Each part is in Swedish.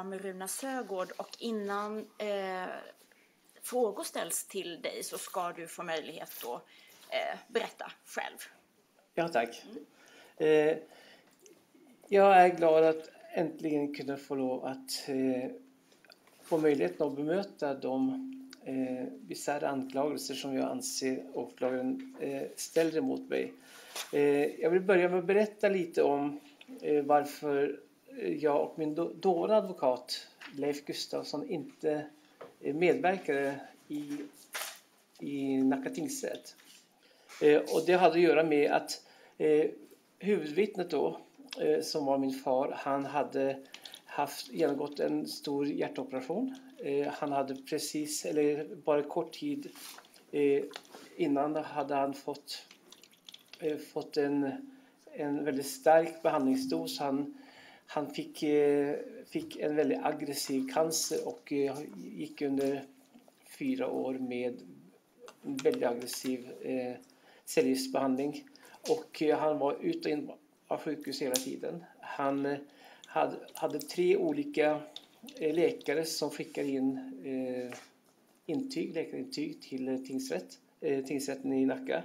jobbar med Runa Sögård och innan eh, frågor ställs till dig så ska du få möjlighet att eh, berätta själv. Ja, tack. Mm. Eh, jag är glad att äntligen kunna få lov att eh, få möjligheten att bemöta de eh, bisarra anklagelser som jag anser åklagaren eh, ställer mot mig. Eh, jag vill börja med att berätta lite om eh, varför jag och min dåvarande advokat Leif Gustafsson inte eh, medverkade i, i Nacka tingsrätt. Eh, och det hade att göra med att eh, huvudvittnet då, eh, som var min far, han hade haft, genomgått en stor hjärtoperation. Eh, han hade precis, eller bara kort tid eh, innan hade han fått, eh, fått en, en väldigt stark behandlingsdos. Han, han fick, eh, fick en väldigt aggressiv cancer och eh, gick under fyra år med väldigt aggressiv eh, cellgiftsbehandling. Och eh, han var ut och in av sjukhus hela tiden. Han hade, hade tre olika läkare som skickade in eh, intyg, läkarintyg till tingsrätt, eh, tingsrätten i Nacka.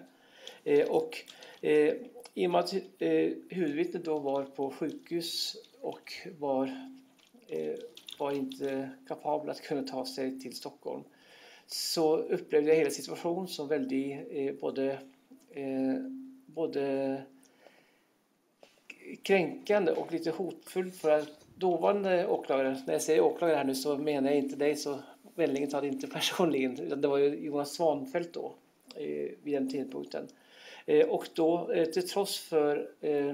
Eh, och eh, i och med att eh, huvudvittnet då var på sjukhus och var, eh, var inte kapabel att kunna ta sig till Stockholm så upplevde jag hela situationen som väldigt eh, både, eh, både kränkande och lite hotfull för att dåvarande åklagare, när jag säger åklagare här nu så menar jag inte dig så vänligen ta det inte personligen, utan det var ju Jonas Svanfeldt då eh, vid den tidpunkten. Eh, och då eh, till trots för eh,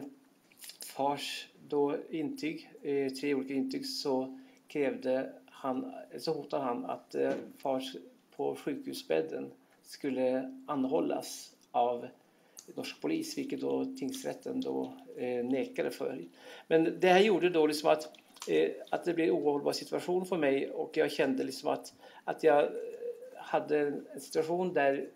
fars då intyg, eh, tre olika intyg, så krävde han, så hotade han att eh, fars på sjukhusbädden skulle anhållas av norsk polis, vilket då tingsrätten då eh, nekade för. Men det här gjorde då liksom att, eh, att det blev en ohållbar situation för mig och jag kände liksom att, att jag hade en situation där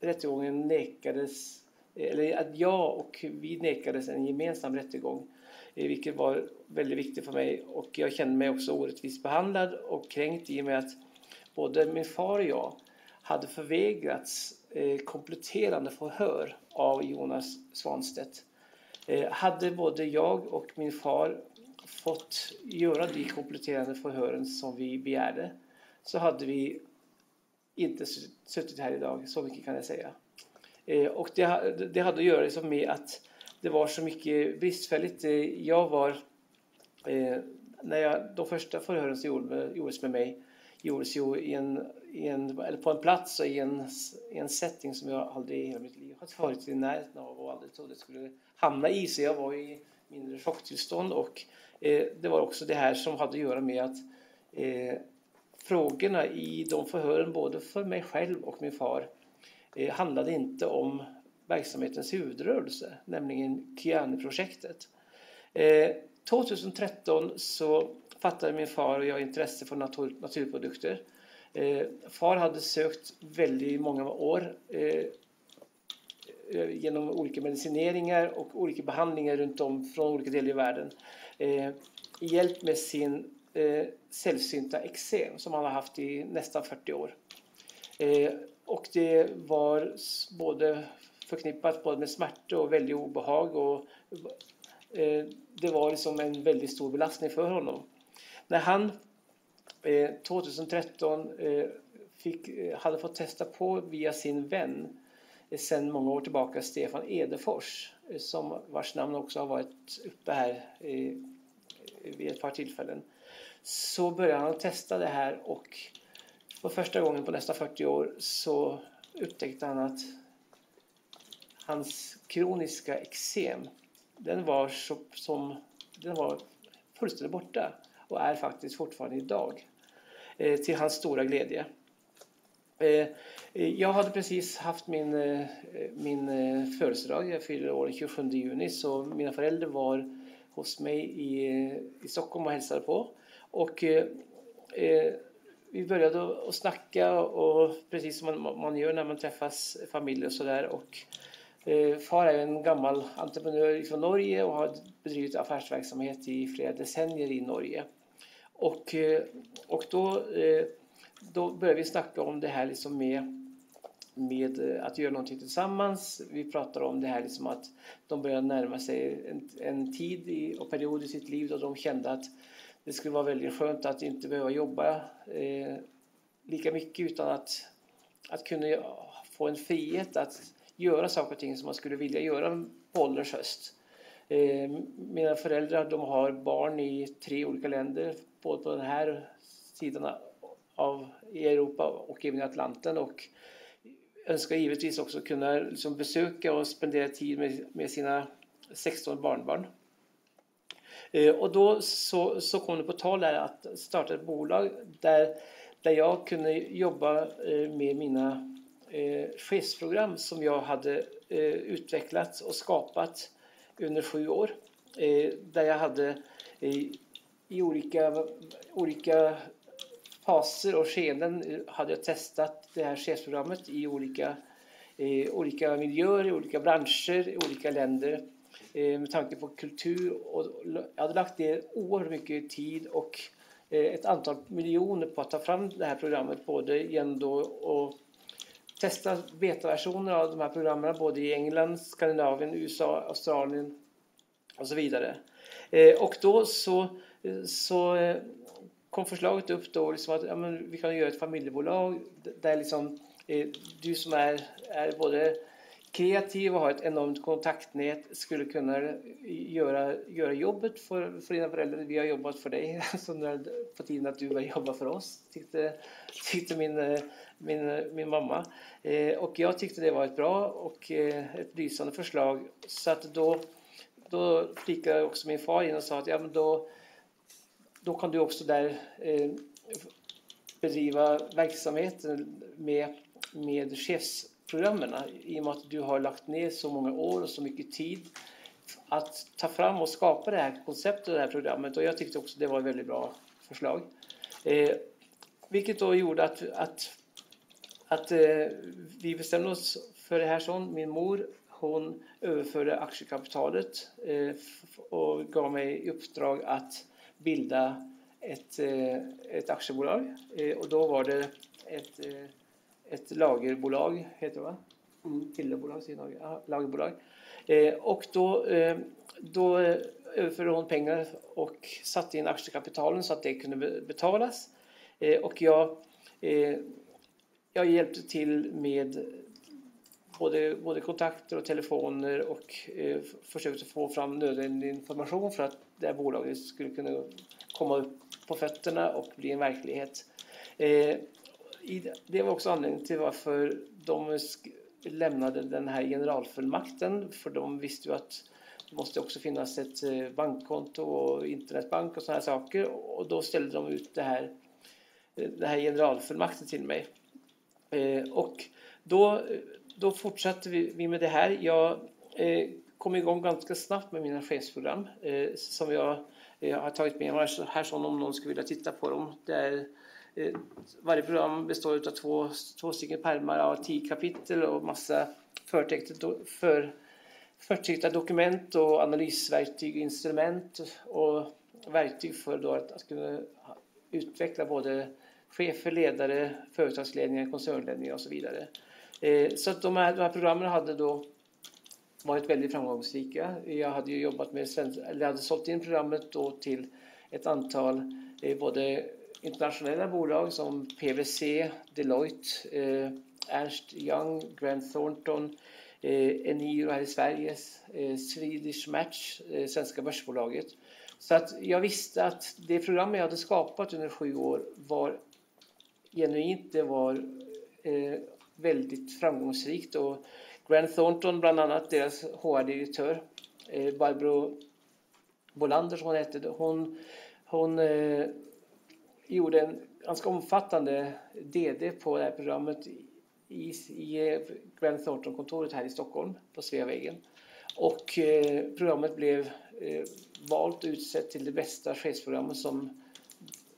rättegången nekades, eller att jag och vi nekades en gemensam rättegång, eh, vilket var väldigt viktigt för mig och jag kände mig också orättvist behandlad och kränkt i och med att både min far och jag hade förvägrats eh, kompletterande förhör av Jonas Svanstedt. Eh, hade både jag och min far fått göra de kompletterande förhören som vi begärde så hade vi inte suttit här idag, så mycket kan jag säga. Eh, och det, det hade att göra liksom med att det var så mycket bristfälligt. Eh, jag var, eh, när jag, de första förhören som gjordes med mig gjordes ju i en, i en, eller på en plats och i en, i en setting som jag aldrig i hela mitt liv har varit i närheten av och aldrig trodde skulle hamna i. Så jag var i mindre chocktillstånd och eh, det var också det här som hade att göra med att eh, frågorna i de förhören, både för mig själv och min far, det handlade inte om verksamhetens huvudrörelse, nämligen Kiani-projektet. Eh, 2013 så fattade min far och jag intresse för natur, naturprodukter. Eh, far hade sökt väldigt många år genom olika medicineringar och olika behandlingar runt om från olika delar i världen. Eh, hjälp med sin eh, sällsynta eksem som han har haft i nästan 40 år. Eh, och det var både förknippat både med smärta och väldigt obehag och eh, det var liksom en väldigt stor belastning för honom. När han eh, 2013 eh, fick, eh, hade fått testa på via sin vän eh, sedan många år tillbaka, Stefan Edefors, eh, som vars namn också har varit uppe här eh, vid ett par tillfällen, så började han testa det här och för första gången på nästan 40 år så upptäckte han att hans kroniska eksem, den var så, som, den var fullständigt borta och är faktiskt fortfarande idag. Eh, till hans stora glädje. Eh, jag hade precis haft min, eh, min eh, födelsedag, jag fyller år den 27 juni, så mina föräldrar var hos mig i, i Stockholm och hälsade på. Och eh, eh vi började att snacka och precis som man, man gör när man träffas familj och sådär. eh, far är en gammal entreprenör från Norge och har bedrivit affärsverksamhet i flera decennier i Norge. Och, eh, och då, eh, då började vi snacka om det här liksom med med eh, att göra någonting tillsammans. Vi pratar om det här liksom att de börjar närma sig en, en tid i, och period i sitt liv då de kände att det skulle vara väldigt skönt att inte behöva jobba eh, lika mycket utan att, att kunna få en frihet att göra saker och ting som man skulle vilja göra på ålderns höst. Eh, mina föräldrar de har barn i tre olika länder, både på den här sidan av Europa och även i Atlanten. Och önskar givetvis också kunna liksom besöka och spendera tid med, med sina 16 barnbarn. Eh, och då så, så kom det på tal här att starta ett bolag där, där jag kunde jobba eh, med mina eh, chefsprogram som jag hade utvecklat och skapat under sju år. Där jag hade i olika, olika faser och skeden hade jag testat det här chefsprogrammet i olika, olika miljöer, i olika branscher, i olika länder Eh, med tanke på kultur. Och jag hade lagt ner oerhört mycket tid och eh, ett antal miljoner på att ta fram det här programmet både genom då att testa betaversioner av de här programmen både i England, Skandinavien, USA, Australien och så vidare. Eh, och då så, så kom förslaget upp då liksom att ja, men vi kan göra ett familjebolag där liksom, du som är, är både kreativ och har ett enormt kontaktnät skulle kunna göra, göra jobbet för, för dina föräldrar. Vi har jobbat för dig, så nu är på tiden att du börjar jobba för oss, tyckte, tyckte min, min, min mamma. Eh, och jag tyckte det var ett bra och eh, ett lysande förslag. Så att då, då flikade också min far in och sa att ja, men då då kan du också där eh, bedriva verksamheten med, med programmen i och med att du har lagt ner så många år och så mycket tid att ta fram och skapa det här konceptet och det här programmet och jag tyckte också det var ett väldigt bra förslag. Eh, vilket då gjorde att, att, att eh, vi bestämde oss för det här sån. Min mor hon överförde aktiekapitalet eh, och gav mig i uppdrag att bilda ett, eh, ett aktiebolag eh, och då var det ett, eh, ett lagerbolag, heter det va? Mm, Tillebolag, lagerbolag. Och då, då överförde hon pengar och satte in aktiekapitalen så att det kunde betalas. Och jag, jag hjälpte till med både, både kontakter och telefoner och eh, försökte få fram nödvändig information för att det här bolaget skulle kunna komma upp på fötterna och bli en verklighet. Det var också anledningen till varför de lämnade den här generalfullmakten för de visste ju att det måste också finnas ett eh, bankkonto och internetbank och sådana här saker och då ställde de ut det här, eh, den här generalfullmakten till mig. Eh, och då, då fortsatte vi med det här. Jag kom igång ganska snabbt med mina chefsprogram som jag har tagit med mig här som om någon skulle vilja titta på dem. Det är Eh, varje program består av två, två stycken pärmar av tio kapitel och massa för, förtryckta dokument och analysverktyg, instrument och verktyg för då att, att kunna utveckla både chefer, ledare, företagsledningar, koncernledningar och så vidare. Eh, så att de här, de här programmen hade då varit väldigt framgångsrika. Jag hade ju jobbat med svensk, eller hade sålt in programmet då till ett antal eh, både internationella bolag som PwC, Deloitte, eh, Ernst Young, Grant Thornton, eh, Eniro här i Sverige, eh, Swedish Match, eh, svenska börsbolaget. Så att jag visste att det program jag hade skapat under sju år var genuint, det var eh, väldigt framgångsrikt och Grant Thornton, bland annat deras HR-direktör, eh, Barbro Bolander som hon hette, hon, hon eh, gjorde en ganska omfattande DD på det här programmet i, i Grand Thornton-kontoret här i Stockholm på Sveavägen. Och eh, programmet blev eh, valt och utsett till det bästa chefsprogrammet som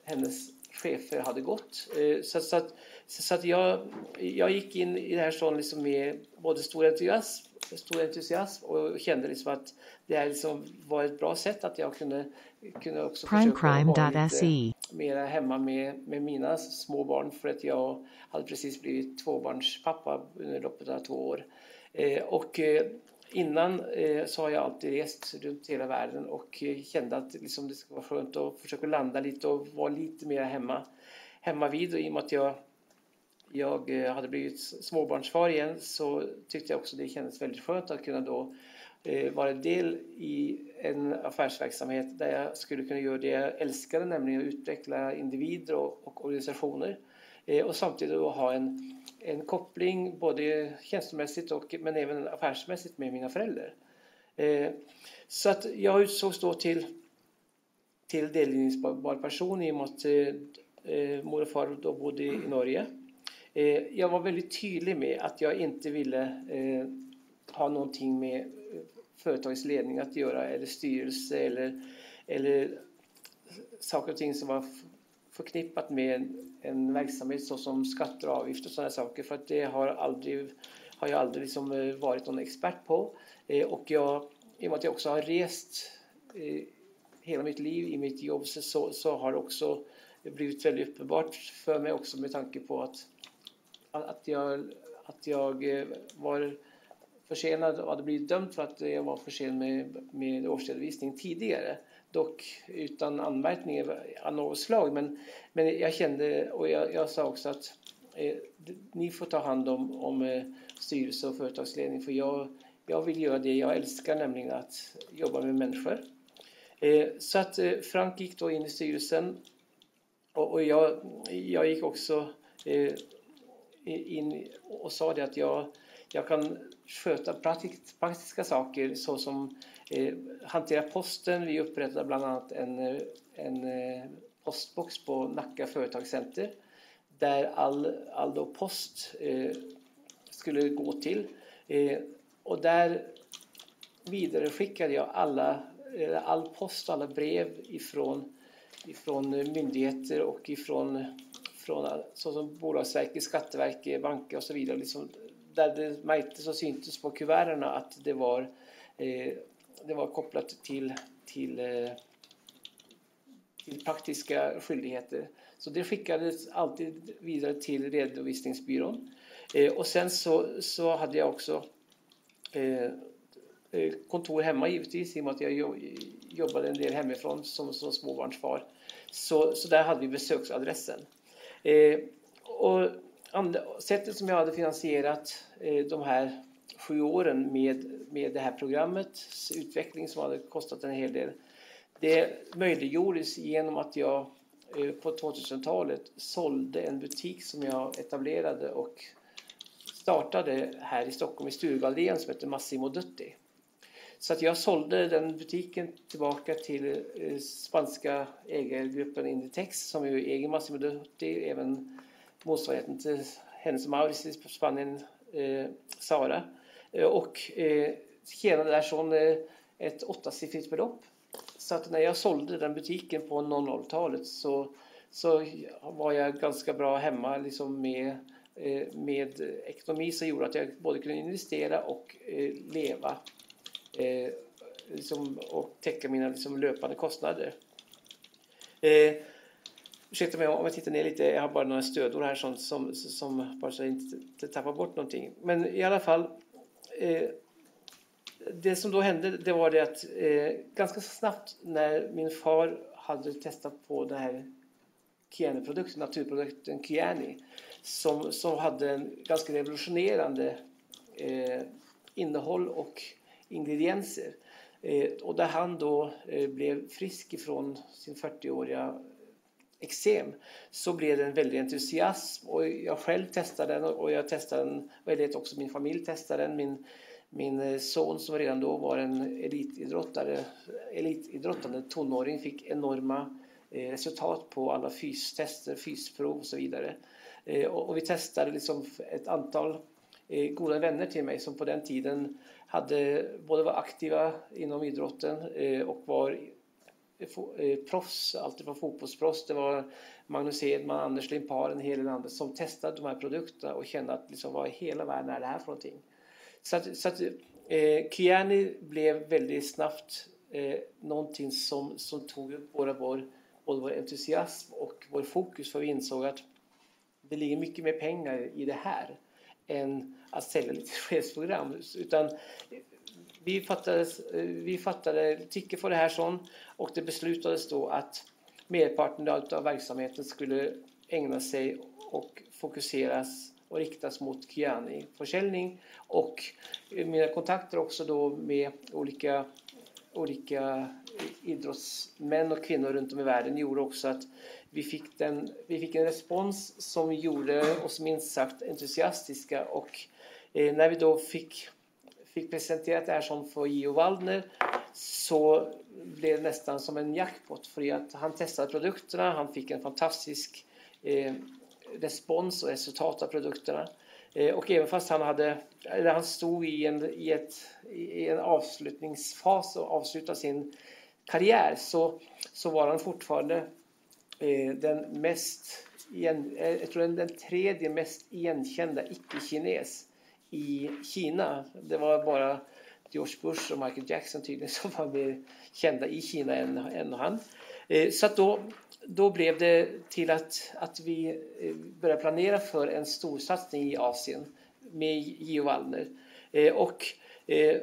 hennes chefer hade gått. Eh, så, så, att, så att jag, jag gick in i det här sån liksom med både stor entusiasm stor entusiasm och kände liksom att det här liksom var ett bra sätt att jag kunde, kunde också försöka vara lite mera hemma med, med mina små barn. För att jag hade precis blivit tvåbarnspappa under loppet av två år. Eh, och eh, innan eh, så har jag alltid rest runt hela världen och eh, kände att liksom, det skulle vara skönt att försöka landa lite och vara lite mer hemma, hemma vid. Och i och med att jag jag eh, hade blivit småbarnsfar igen så tyckte jag också det kändes väldigt skönt att kunna då eh, vara del i en affärsverksamhet där jag skulle kunna göra det jag älskade, nämligen att utveckla individer och, och organisationer. Eh, och samtidigt då ha en, en koppling både känslomässigt och men även affärsmässigt med mina föräldrar. Så att jag utsågs då till, till delgivningsbar person i och med att mor och far då bodde i Norge. Eh, jag var väldigt tydlig med att jag inte ville eh, ha någonting med eh, företagets ledning att göra eller styrelse eller, eller saker och ting som var förknippat med en verksamhet såsom skatter och avgifter och sådana saker för att det har, aldrig, har jag aldrig liksom eh, varit någon expert på. Eh, och jag, i och med att jag också har rest hela mitt liv i mitt jobb så, så har det också blivit väldigt uppenbart för mig också med tanke på att att jag, att jag eh, var försenad och hade blivit dömd för att jag var försenad med, med årsredovisning tidigare. Dock utan anmärkning av något slag. Men, men jag kände och jag, jag sa också att eh, ni får ta hand om, om eh, styrelse och företagsledning för jag, jag vill göra det jag älskar, nämligen att jobba med människor. Eh, så att eh, Frank gick då in i styrelsen och, och jag, jag gick också eh, in och sa det att jag, jag kan sköta praktiska saker såsom eh, hantera posten. Vi upprättade bland annat en, eh, en eh, postbox på Nacka företagscenter där all, all då post eh, skulle gå till. Eh, och där vidareskickade jag alla, all post och alla brev ifrån, ifrån myndigheter och ifrån från såsom Bolagsverket, Skatteverket, banker och så vidare. Liksom, där det märktes och syntes på kuverten att det var, eh, det var kopplat till, till, eh, till praktiska skyldigheter. Så det skickades alltid vidare till redovisningsbyrån. Eh, och sen så, så hade jag också eh, eh kontor hemma givetvis i och med att jag jobbade en del hemifrån som, som småbarnsfar. Så, så där hade vi besöksadressen. Eh, och sättet som jag hade finansierat eh, de här sju åren med, med det här programmets utveckling som hade kostat en hel del. Det möjliggjordes genom att jag eh, på 2000-talet sålde en butik som jag etablerade och startade här i Stockholm i Sturegallén som heter Massimo Dutti. Så att jag sålde den butiken tillbaka till eh, spanska ägargruppen Inditex som ju äger Massimo Dutti, även motsvarigheten till Hennes Mauritz i Spanien, eh, Sara. Eh, och eh, tjänade där sån eh, ett åttasiffrigt belopp. Så att när jag sålde den butiken på 00-talet så, så var jag ganska bra hemma liksom med, eh, med ekonomi som gjorde att jag både kunde investera och eh, leva eh, liksom, och täcka mina liksom, löpande kostnader. Eh, ursäkta mig om jag tittar ner lite, jag har bara några stödord här som, som, som bara så jag inte tappar bort någonting. Men i alla fall, eh, det som då hände det var det att eh, ganska snabbt när min far hade testat på den här Kiani-produkten, naturprodukten Kiani, som, som hade en ganska revolutionerande eh, innehåll och ingredienser. Eh, och där han då eh, blev frisk ifrån sin 40-åriga eksem så blev det en väldig entusiasm och jag själv testade den och jag testade den väldigt också min familj testade den. Min, min eh, son som redan då var en elitidrottare, elitidrottande tonåring fick enorma eh, resultat på alla fystester, fysprov och så vidare. Eh, och vi testade liksom ett antal goda vänner till mig som på den tiden hade, både var aktiva inom idrotten eh, och var eh, eh, proffs, alltid från fotbollsproffs. Det var Magnus Hedman, Anders Limpar, en hel del andra som testade de här produkterna och kände att liksom, vad i hela världen är det här för någonting? Så att, så att eh, Kiani blev väldigt snabbt eh, någonting som, som tog upp både vår, både vår entusiasm och vår fokus för vi insåg att det ligger mycket mer pengar i det här än att sälja lite chefsprogram. Utan vi fattade, vi fattade tycke för det här sån och det beslutades då att merparten av verksamheten skulle ägna sig och fokuseras och riktas mot Kiani-försäljning och mina kontakter också då med olika, olika idrottsmän och kvinnor runt om i världen gjorde också att vi fick, den, vi fick en respons som gjorde oss minst sagt entusiastiska och eh, när vi då fick, fick presenterat det här som för Gio Waldner så blev det nästan som en jackpot för att han testade produkterna, han fick en fantastisk eh, respons och resultat av produkterna. Eh, och även fast han, hade, eller han stod i en, i, ett, i en avslutningsfas och avslutade sin karriär så, så var han fortfarande eh, den mest, igen, eh, jag tror den, den tredje mest igenkända icke-kines i Kina. Det var bara George Bush och Michael Jackson tydligen som var mer kända i Kina än, än han. Eh, så att då, då blev det till att, att vi eh, började planera för en stor satsning i Asien med Gio Wallner. Eh, och eh,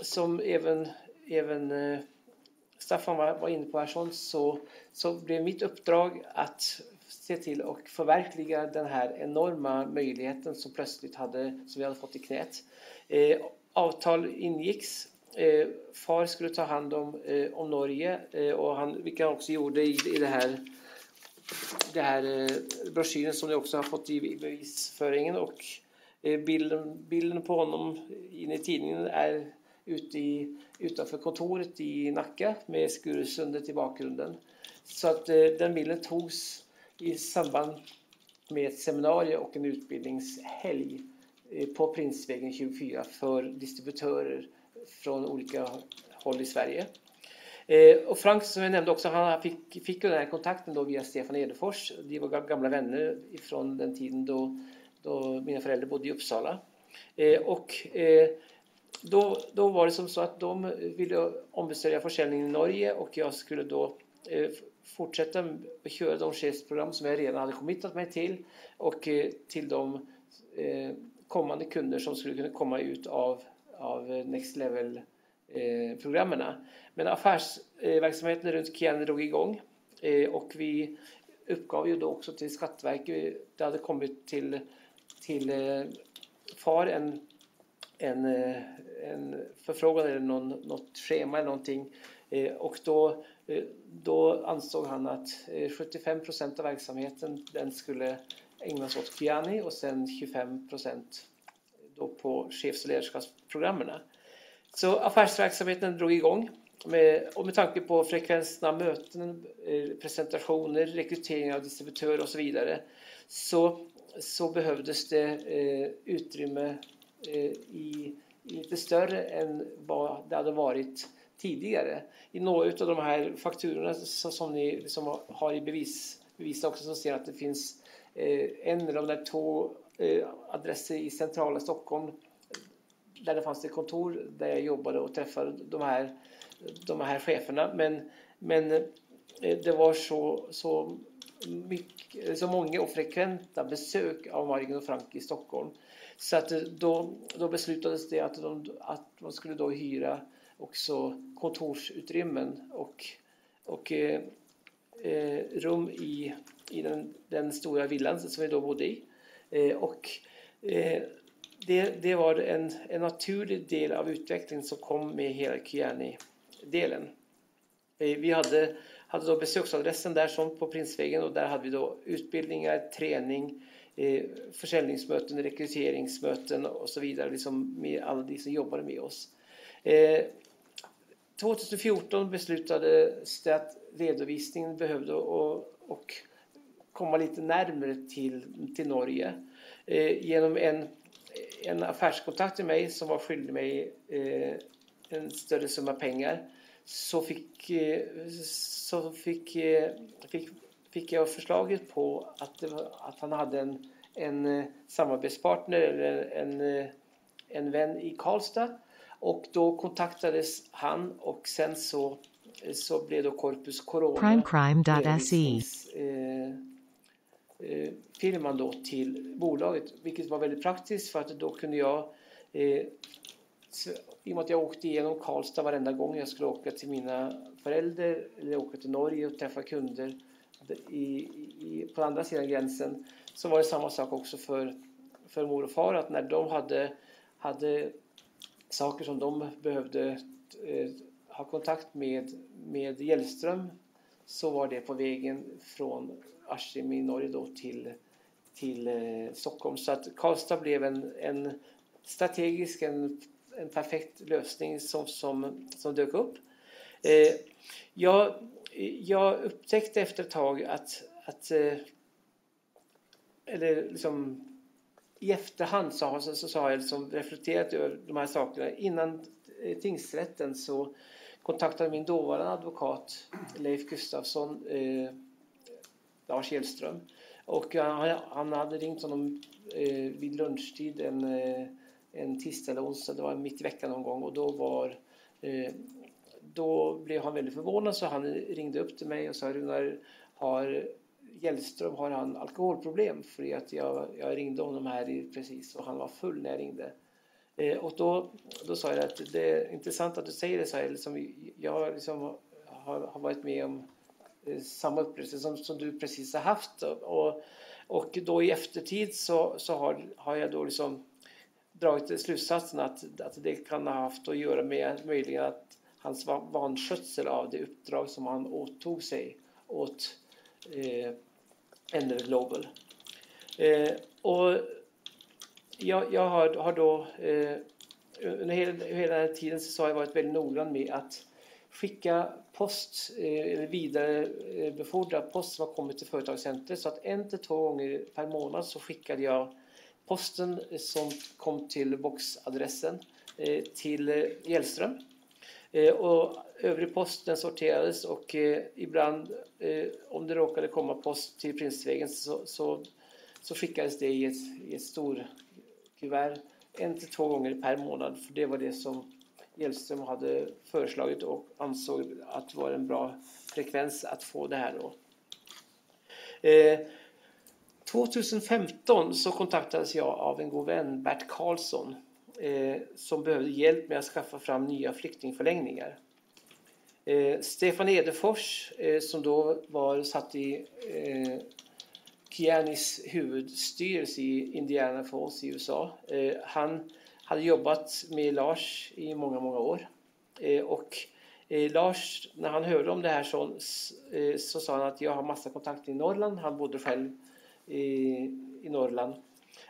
som även, även Staffan var, var inne på här så, så blev mitt uppdrag att se till och förverkliga den här enorma möjligheten som plötsligt hade, som vi hade fått i knät. Eh, avtal ingicks Eh, far skulle ta hand om, eh, om Norge eh, och han, vilket han också gjorde i, i det här, det här eh, broschyren som ni också har fått i bevisföringen och eh, bilden, bilden på honom inne i tidningen är ute i, utanför kontoret i Nacka med Skurusundet i bakgrunden. Så att eh, den bilden togs i samband med ett seminarium och en utbildningshelg eh, på Prinsvägen 24 för distributörer från olika håll i Sverige. Eh, och Frank som jag nämnde också, han fick, fick den här kontakten då via Stefan Edefors. De var gamla vänner från den tiden då, då mina föräldrar bodde i Uppsala. Eh, och då, då var det som så att de ville ombesörja försäljningen i Norge och jag skulle då eh, fortsätta köra de chefsprogram som jag redan hade committat mig till och eh, till de eh, kommande kunder som skulle kunna komma ut av av Next Level-programmen. Eh, Men affärsverksamheten runt Kian drog igång eh, och vi uppgav ju då också till Skatteverket, det hade kommit till, till eh, FAR en, en, eh, en förfrågan eller någon, något schema eller någonting eh, och då, eh, då ansåg han att 75 procent av verksamheten den skulle ägnas åt Kiani och sen 25 procent då på chefs och ledarskapsprogrammen. Så affärsverksamheten drog igång med, och med tanke på frekvensen av möten, presentationer, rekrytering av distributörer och så vidare så, så behövdes det eh, utrymme Eh, i, lite större än vad det hade varit tidigare. I några av de här fakturorna som ni som har i bevis, bevis också så ser att det finns eh, en eller de där två Eh, adresser i centrala Stockholm där det fanns ett kontor där jag jobbade och träffade de här, de här cheferna. Men, men eh, det var så, så, mycket, Eh, så många och frekventa besök av Margin och Frank i Stockholm. Så att eh, då, då beslutades det att de, att man skulle då hyra också kontorsutrymmen och, och eh, eh, rum i, i den, den stora villan som vi då bodde i. Eh, och eh, det, det var en, en naturlig del av utvecklingen som kom med hela Kiani-delen. Eh, vi hade, hade då besöksadressen där som på Prinsvägen och där hade vi då utbildningar, träning, eh, försäljningsmöten, rekryteringsmöten och så vidare liksom med alla de som jobbade med oss. 2014 beslutades det att redovisningen behövde och, och komma lite närmare till, till Norge eh, genom en, en affärskontakt till mig som var skyldig mig eh, en större summa pengar så fick, eh, så fick, eh, fick, fick jag förslaget på att, var, att han hade en, en eh, samarbetspartner eller en, en vän i Karlstad. Och då kontaktades han och sen så, så blev då Corpus Corona primecrime.se eh, firman då till bolaget, vilket var väldigt praktiskt för att då kunde jag eh, i och med att jag åkte igenom Karlstad varenda gång jag skulle åka till mina föräldrar eller åka till Norge och träffa kunder i, i, på andra sidan gränsen så var det samma sak också för, för mor och far att när de hade, hade saker som de behövde eh, ha kontakt med, med Hjellström så var det på vägen från Askim i Norge då till, till eh, Stockholm. Så att Karlstad blev en, en strategisk, en, en perfekt lösning som, som, som dök upp. Eh, jag, jag upptäckte efter ett tag att, att eh, eller liksom i efterhand så, så, så, så har jag liksom reflekterat över de här sakerna. Innan eh, tingsrätten så kontaktade min dåvarande advokat Leif Gustafsson eh, Lars Hjelström. Och han, han hade ringt honom eh, vid lunchtid en, eh, en tisdag eller onsdag, det var mitt i veckan någon gång och då var eh, då blev han väldigt förvånad så han ringde upp till mig och sa Runar, har Hjällström, har han alkoholproblem? För att jag, jag ringde honom här precis och han var full när jag ringde. Eh, och då, då sa jag att det är intressant att du säger det så här. Liksom, jag liksom har, har varit med om eh, samma upplevelse som, som du precis har haft. Och, och då i eftertid så, så har, har jag då liksom dragit slutsatsen att, att det kan ha haft att göra med möjligen att hans vanskötsel av det uppdrag som han åtog sig åt eh, Ender Global. Eh, och jag, jag har, har då eh, under hela, hela den här tiden så har jag varit väldigt noggrann med att skicka post eh, eller eh, post som har kommit till företagscentret så att en till två gånger per månad så skickade jag posten som kom till boxadressen eh, till eh, Hjellström. Eh, och övrig post den sorterades och ibland om det råkade komma post till Prinsvägen så, så, så skickades det i ett, i ett stor kuvert en till två gånger per månad för det var det som Hjellström hade föreslagit och ansåg att det var en bra frekvens att få det här då. Eh, 2015 så kontaktades jag av en god vän, Bert Karlsson, eh, som behövde hjälp med att skaffa fram nya flyktingförlängningar. Eh, Stefan Edefors, eh, som då var satt i eh, Kianis huvudstyrelse i Indiana Falls i USA. Eh, han hade jobbat med Lars i många, många år. Eh, och eh, Lars, när han hörde om det här så, eh, så sa han att jag har massa kontakter i Norrland. Han bodde själv i, i Norrland.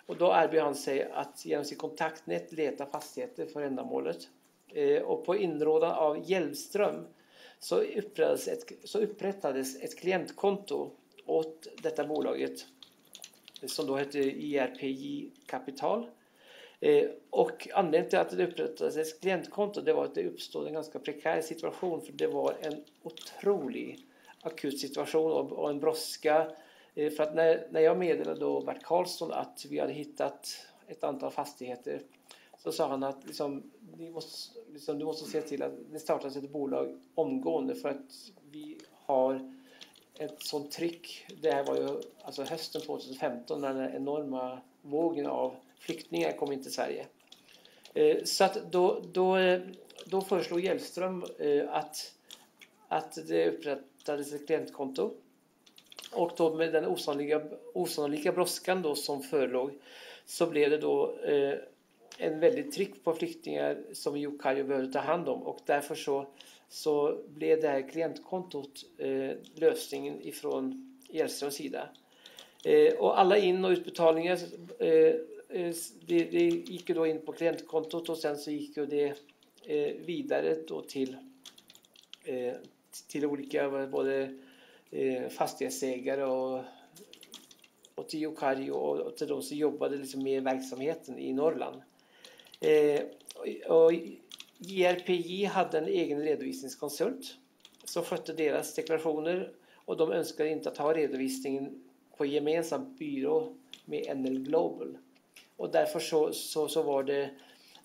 Och då erbjöd han sig att genom sitt kontaktnät leta fastigheter för ändamålet. Eh, och på inrådan av Hjelmström så upprättades ett, så upprättades ett klientkonto åt detta bolaget som då hette IRPJ Kapital. Eh, och anledningen till att det upprättades ett klientkonto det var att det uppstod en ganska prekär situation för det var en otrolig akut situation och, och en brådska. Eh, för att när, när jag meddelade då Bert Karlsson att vi hade hittat ett antal fastigheter så sa han att liksom, ni måste, liksom, du måste se till att det startas ett bolag omgående för att vi har ett sånt tryck. Det här var ju alltså hösten 2015 när den enorma vågen av flyktingar kom in till Sverige. Eh, så att då, då, då föreslog Hjellström eh, att, att det upprättades ett klientkonto. Och då med den osannolika, osannolika brådskan då som förelåg så blev det då eh, en väldigt tryck på flyktingar som Jokajo behövde ta hand om och därför så så blev det här klientkontot eh, lösningen ifrån Hjelmströms sida. Eh, och alla in och utbetalningar eh, eh det, det, gick ju då in på klientkontot och sen så gick ju det eh, vidare då till, eh, till olika både Eh, fastighetsägare och, och till Jokario och till de som jobbade liksom med verksamheten i Norrland. Eh, och JRPJ hade en egen redovisningskonsult som skötte deras deklarationer och de önskade inte att ha redovisningen på gemensam byrå med NL Global. Och därför så, så, så var det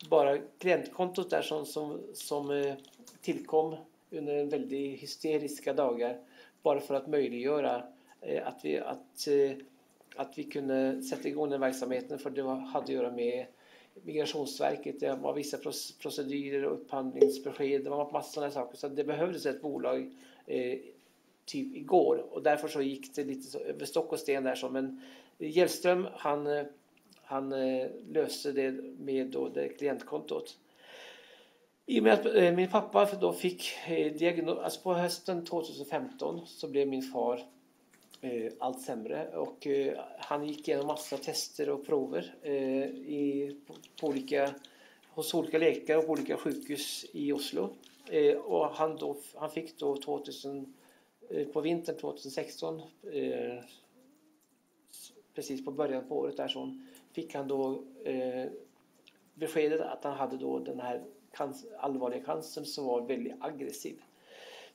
bara klientkontot där som, som, som eh, tillkom under en väldigt hysteriska dagar bara för att möjliggöra eh, att, vi, att, eh, att vi kunde sätta igång den verksamheten för det hade att göra med Migrationsverket, det var vissa procedurer och upphandlingsbesked, det var massor sådana saker. Så det behövdes ett bolag eh, typ igår. Och därför så gick det lite så över stock och sten där så men Hjellström han, eh, han löste det med då det klientkontot. I och med att eh, min pappa då fick eh, diagnos, alltså på hösten 2015 så blev min far eh, allt sämre och han gick igenom massa tester och prover i, på olika, hos olika läkare och på olika sjukhus i Oslo. Och han, då, han fick då 2000, på vintern 2016 precis på början på året där så fick han då beskedet att han hade då den här allvarliga cancern som var väldigt aggressiv.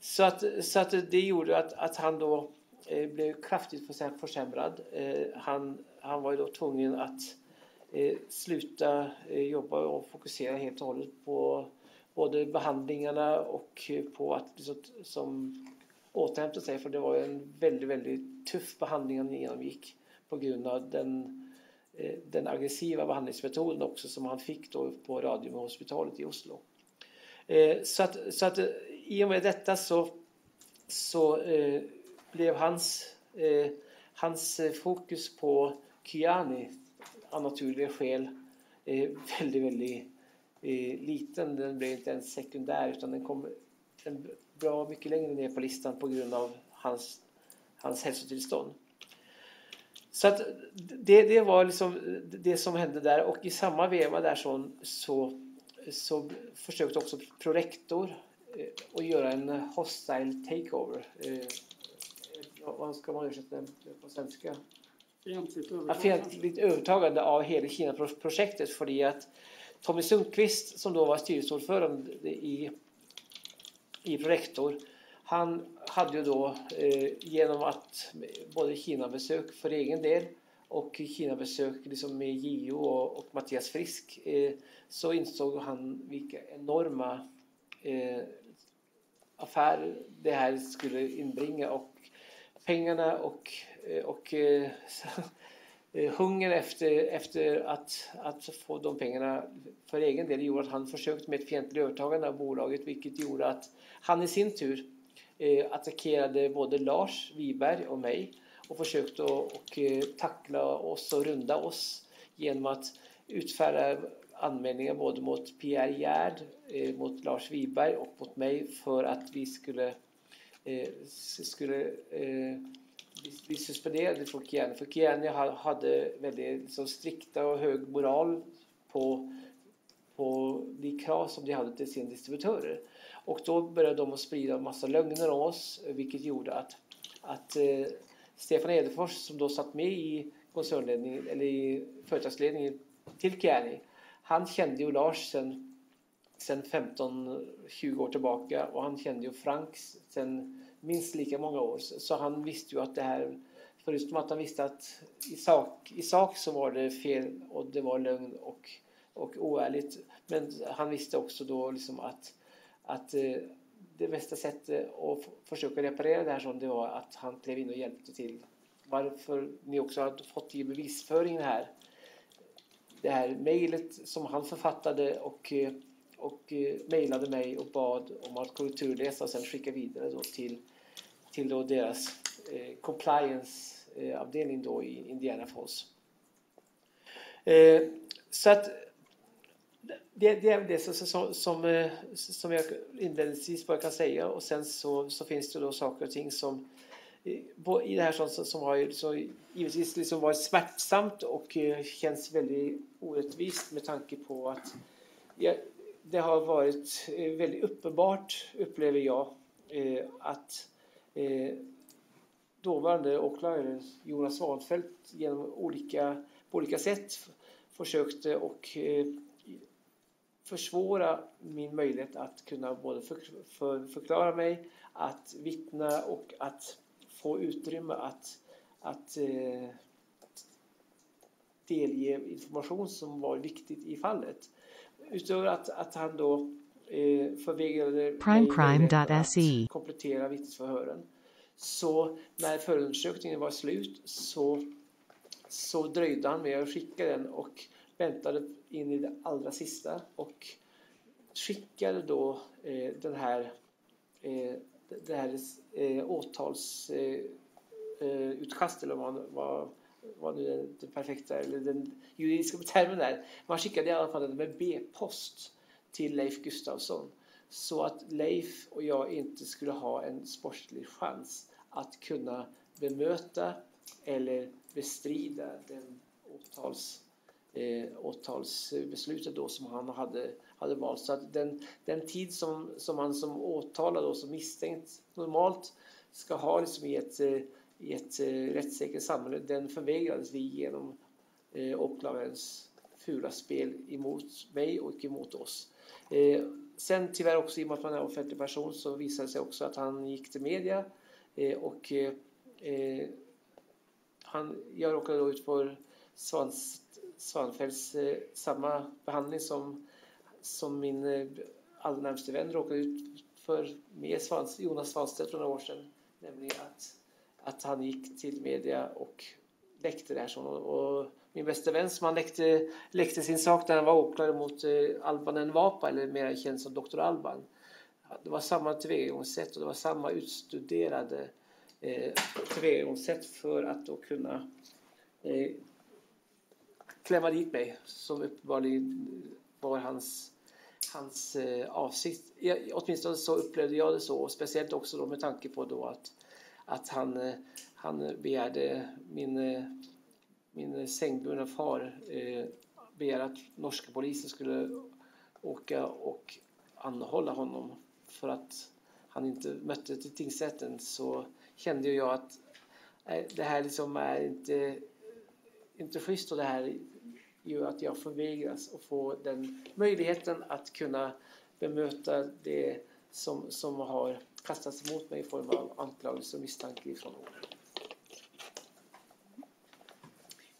Så att, så att det gjorde att, att han då eh, blev kraftigt försämrad. Eh, han, han var ju då tvungen att eh, sluta eh, jobba och fokusera helt och hållet på både behandlingarna och eh, på att liksom, som återhämta sig för det var en väldigt, väldigt tuff behandling han genomgick på grund av den, Eh, den aggressiva behandlingsmetoden också som han fick då på Radiumhospitalet i Oslo. Eh, så att, så att eh, i och med detta så, så blev hans, hans fokus på Kyani av naturliga skäl väldigt, väldigt liten. Den blev inte ens sekundär utan den kom en bra mycket längre ner på listan på grund av hans, hans hälsotillstånd. Så att det, det var liksom det som hände där och i samma veva där så, så, så försökte också prorektor eh, att göra en hostile takeover. Eh, vad ska man översätta det på svenska? Fientligt övertagande. Fientligt övertagande av hela Kina-projektet för att Tommy Sundqvist som då var styrelseordförande i, i prorektor han hade ju då eh, genom att både Kina-besök för egen del och Kina-besök liksom med Gio och, och Mattias Frisk eh, så insåg han vilka enorma eh, affärer det här skulle inbringa och pengarna och, eh, och eh, eh, hungern efter, efter att, att få de pengarna för egen del gjorde att han försökte med ett fientligt övertagande av bolaget vilket gjorde att han i sin tur Eh, attackerade både Lars Wiberg och mig och försökte och, eh, tackla oss och runda oss genom att utfärda anmälningar både mot Pierre Gerd, eh, mot Lars Wiberg och mot mig för att vi skulle, eh, skulle eh, bli suspenderade från Kiani. För Kiani hade väldigt liksom, strikta och hög moral på, på de krav som de hade till sina distributörer. Och då började de att sprida en massa lögner om oss vilket gjorde att, att eh, Stefan Edefors som då satt med i koncernledningen eller i företagsledningen till Kiani han kände ju Lars sen, sen 15-20 år tillbaka och han kände ju Frank sen minst lika många år. Så han visste ju att det här, förutom att han visste att i sak, i sak så var det fel och det var lögn och, och oärligt. Men han visste också då liksom att att eh, det bästa sättet att försöka reparera det här som det var att han klev in och hjälpte till. Varför ni också har fått i bevisföringen här. Det här mejlet som han författade och, eh, och eh, mejlade mig och bad om att korrekturläsa och sen skicka vidare då till, till då deras eh, compliance-avdelning då i Indiana Falls. Eh, så att det, det är det som, som, som, eh, som jag inledningsvis bara kan säga. Och sen så, så finns det då saker och ting som eh, i det här som, som har så givetvis liksom varit smärtsamt och eh, känns väldigt orättvist med tanke på att jag, det har varit väldigt uppenbart, upplever jag, att dåvarande åklagare Jonas Svanfeldt genom olika, på olika sätt försökte och försvåra min möjlighet att kunna både för, för, förklara mig, att vittna och att få utrymme att, att eh, delge information som var viktigt i fallet. utöver att, att han då eh, förvägrade Primecrime.se komplettera vittnesförhören. Så när förundersökningen var slut så, så dröjde han med att skicka den och väntade in i det allra sista och skickade då eh, den här, eh, det här eh, åtalsutkast eh, eh eller vad, vad, vad nu den, den perfekta eller den juridiska termen är. Man skickade i alla fall den med B-post till Leif Gustafsson så att Leif och jag inte skulle ha en sportslig chans att kunna bemöta eller bestrida den åtals, eh, åtalsbeslutet då som han hade, hade valt. Så att den, den tid som, som han som åtalad och som misstänkt normalt ska ha liksom i ett, eh, i ett eh, rättssäkert samhälle, den förvägrades vi genom eh, åklagarens fula spel emot mig och emot oss. Eh, sen tyvärr också i och med att man är offentlig person så visade det sig också att han gick till media eh, och eh, eh han, jag råkade då ut för Svans, Svanfeldts eh, samma behandling som, som min eh, allra närmaste vän råkade ut för med Svans, Jonas Svanstedt för några år sedan. Nämligen att, att han gick till media och läckte det här. Som, och, min bästa vän som han läckte, läckte sin sak när han var åklagare mot eh, Albanen Vapa, eller mer känd som Dr. Alban. Det var samma tillvägagångssätt och det var samma utstuderade eh, tillvägagångssätt för att då kunna eh, klämma dit mig som uppenbarligen var hans, hans eh, avsikt. Jag, åtminstone så upplevde jag det så och speciellt också då med tanke på då att, att han, eh, han begärde min eh, min sängburna far eh, begärde att norska polisen skulle åka och anhålla honom för att han inte mötte till tingsrätten så kände jag att eh, det här liksom är inte, inte schysst och det här gör att jag förvägras att få den möjligheten att kunna bemöta det som, som har kastats emot mig i form av anklagelse och misstanke ifrån åren.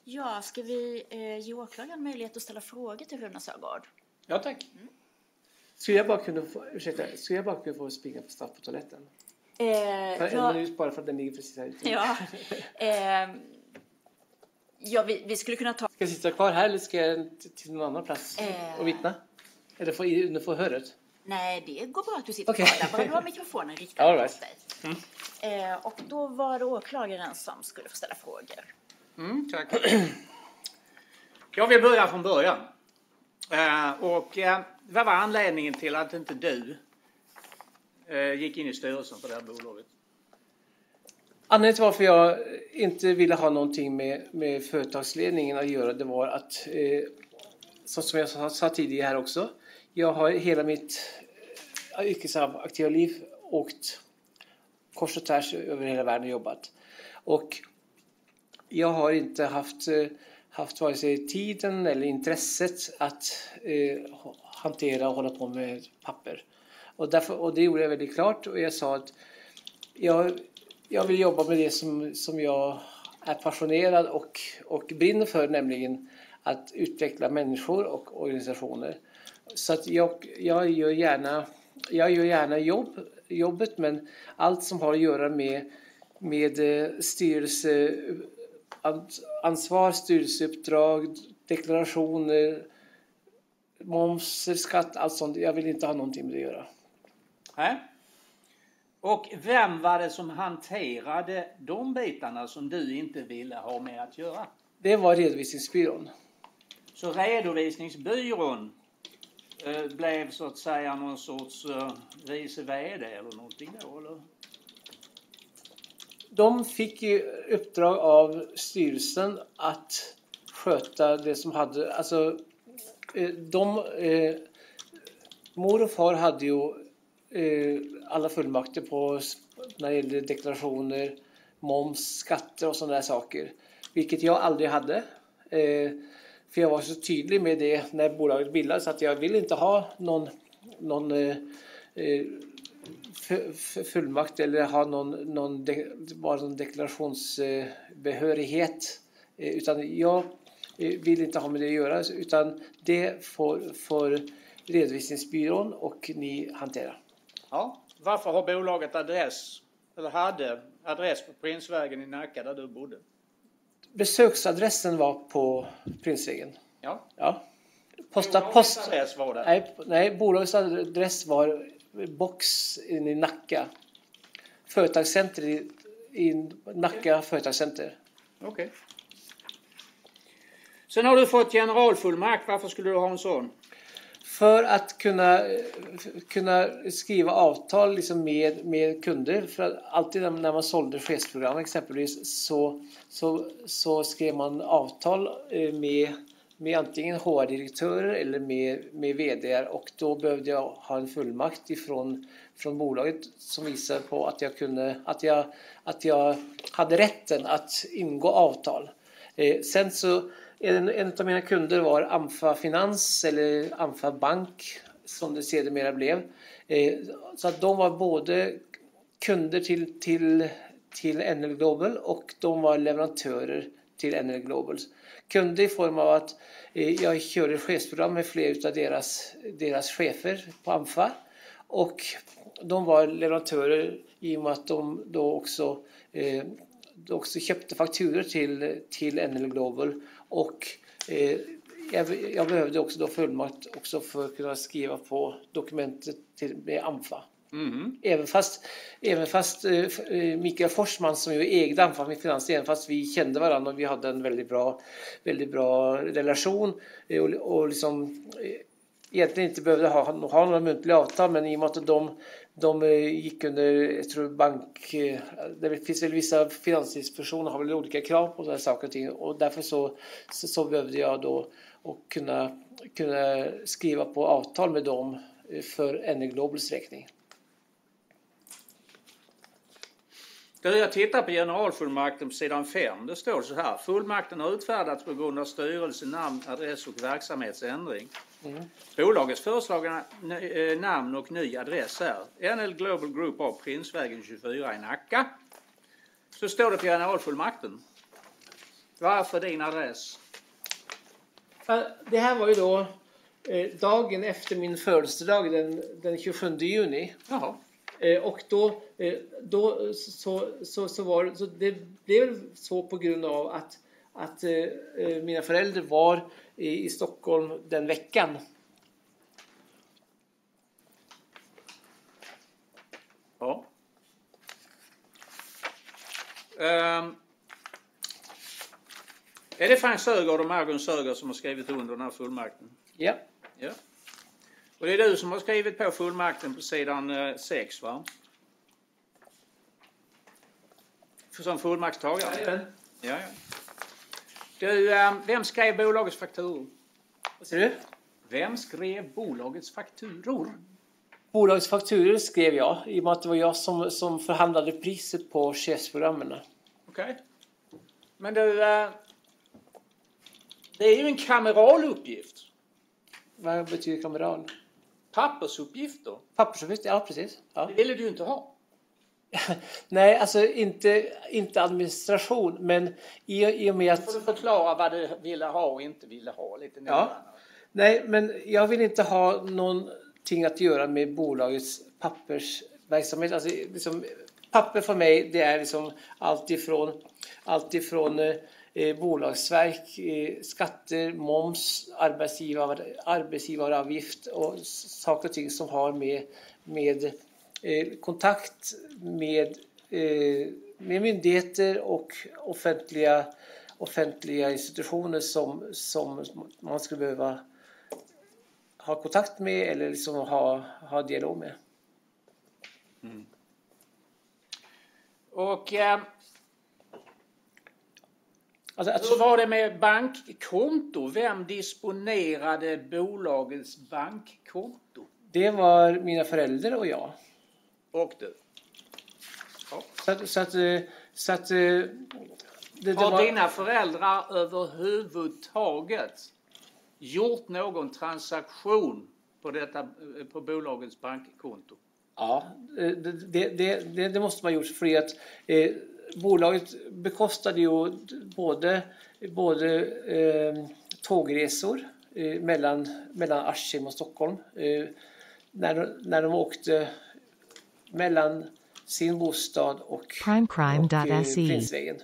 Ja, ska vi eh, ge åklagaren möjlighet att ställa frågor till Runa Sögaard? Ja, tack. Mm. Skulle jag bara kunna få, ursäkta, skulle jag bara kunna få springa på snabbt på toaletten? Eh, för en minut bara för att den ligger precis här ute. Ja. Eh, ja, vi, vi, skulle kunna ta... Ska jag sitta kvar här eller ska jag till någon annan plats eh. och vittna? Eller få, under förhöret? Nej, det går bra att du sitter okay. kvar där. Bara du har mikrofonen riktad All right. mot dig. Mm. Eh, och då var det åklagaren som skulle få ställa frågor. Mm, tack. Jag vill börja från början. Eh, och eh, vad var anledningen till att inte du eh, gick in i styrelsen för det här bolaget? Anledningen till varför jag inte ville ha någonting med, med företagsledningen att göra det var att, eh, som jag sa tidigare här också, jag har hela mitt eh, yrkesaktiva liv åkt kors och tvärs över hela världen och jobbat. Och jag har inte haft, eh, haft vare sig tiden eller intresset att eh, hantera och hålla på med papper. Och, därför, och det gjorde jag väldigt klart och jag sa att jag, jag vill jobba med det som, som jag är passionerad och, och brinner för, nämligen att utveckla människor och organisationer. Så att jag, jag, gör, gärna, jag gör gärna jobb, jobbet men allt som har att göra med, med eh, styrelseansvar, styrelseuppdrag, deklarationer, moms, skatt, allt sånt. Jag vill inte ha någonting med det att göra. Nej. Och vem var det som hanterade de bitarna som du inte ville ha med att göra? Det var redovisningsbyrån. Så redovisningsbyrån eh, blev så att säga någon sorts eh, vice VD eller någonting då eller? de fick ju uppdrag av styrelsen att sköta det som hade, alltså eh, de, eh, mor och far hade ju Eh, alla fullmakter på när det gällde deklarationer, moms, skatter och sådana där saker. Vilket jag aldrig hade. Eh, för jag var så tydlig med det när bolaget bildades att jag vill inte ha någon, någon eh, eh fullmakt eller ha någon, någon, de, bara någon deklarationsbehörighet. Eh, utan jag eh, vill inte ha med det att göra utan det får, får redovisningsbyrån och ni hantera. Ja. Varför har bolaget adress, eller hade adress på Prinsvägen i Nacka där du bodde? Besöksadressen var på Prinsvägen. Ja. Ja. Posta, post, adress var det. nej, nej, bolagets adress var box i Nacka. Företagscenter i, i Nacka företagscenter. Okej. Sen har du fått generalfullmakt. Varför skulle du ha en sån? För att kunna, kunna skriva avtal liksom med, med kunder. För att alltid när man sålde chefsprogram exempelvis så, så, så skrev man avtal eh, med, med antingen HR-direktörer eller med, med VDR och då behövde jag ha en fullmakt ifrån från bolaget som visar på att jag, kunde, att jag, att jag hade rätten att ingå avtal. Eh, sen så en, en av mina kunder var Amfa Finans eller Amfa Bank som det sedermera blev. Eh, så att de var både kunder till, till, till NL Global och de var leverantörer till NL Global. Kunder i form av att eh, jag körde chefsprogram med flera av deras, deras chefer på Amfa och de var leverantörer i och med att de då också, eh, också köpte fakturor till, till NL Global och eh, jag, jag behövde också då fullmakt också för att kunna skriva på dokumentet till, med AMFA. Mhm. Även fast, även fast eh, eh, Mikael Forsman som ju ägde Amfa med Finans, även fast vi kände varandra och vi hade en väldigt bra, väldigt bra relation eh, och, och liksom eh, egentligen inte behövde ha, ha några muntliga avtal men i och med att de, de eh, gick under, jag tror bank, eh, det finns väl vissa finansinstitutioner har väl olika krav på sådana saker och ting och därför så, så, så behövde jag då och kunna, kunna skriva på avtal med dem eh, för NE Globals räkning. Du, jag tittar på generalfullmakten på sidan 5. Det står så här. Fullmakten har utfärdats på grund av styrelse, namn, adress och verksamhetsändring. Bolagets föreslagna eh, namn och ny adress är NL Global Group av Prinsvägen 24 i Nacka. Så står det på generalfullmakten. Varför din adress? Det här var ju då eh, dagen efter min födelsedag den, den 27 juni. Jaha. Eh, och då, eh, då så, så, så var så det blev så på grund av att, att eh, eh, mina föräldrar var i, i Stockholm den veckan. Ja. Ehm. är det Frank Sögaard och Margun Sögaard som har skrivit under den här fullmakten? Ja, Ja. Och det är du som har skrivit på fullmakten på sidan 6 va? För som fullmaktstagare? Ja, ja. Du, eh, vem skrev bolagets fakturor? vad säger du? Vem skrev bolagets fakturor? Bolagets fakturor skrev jag i och med att det var jag som, som förhandlade priset på chefsprogrammen. Okej. Men du, eh, det är ju en kameral uppgift. Vad betyder kameral? Pappersuppgifter. Pappersuppgift? Ja, precis. Ja. Det ville du inte ha. Nej, alltså inte, inte administration, men i, i och med Får att... du förklara vad du ville ha och inte ville ha lite noggrannare? Nej, men jag vill inte ha någonting att göra med bolagets pappersverksamhet. Alltså, liksom, papper för mig, det är liksom allt ifrån, allt ifrån eh, bolagsverk, eh, skatter, moms, arbetsgivar, arbetsgivaravgift och saker och ting som har med, med eh, kontakt med, eh, med myndigheter och offentliga, offentliga institutioner som, som man skulle behöva ha kontakt med eller liksom ha, ha dialog med. Mm. Och eh, Alltså, att, hur var det med bankkonto? Vem disponerade bolagets bankkonto? det var mina föräldrar och jag. Och du? Så att, så att, eh, så att eh, det, det Har var, dina föräldrar överhuvudtaget gjort någon transaktion på, detta, på bolagets bankkonto? Ja, eh, det, det, det, det, det måste man ha gjort för att eh, bolaget bekostade ju både både eh, tågresor eh, mellan, mellan Askim och Stockholm. Eh, när, när de åkte mellan sin bostad och, och eh, primecrime.se. Prinsvägen.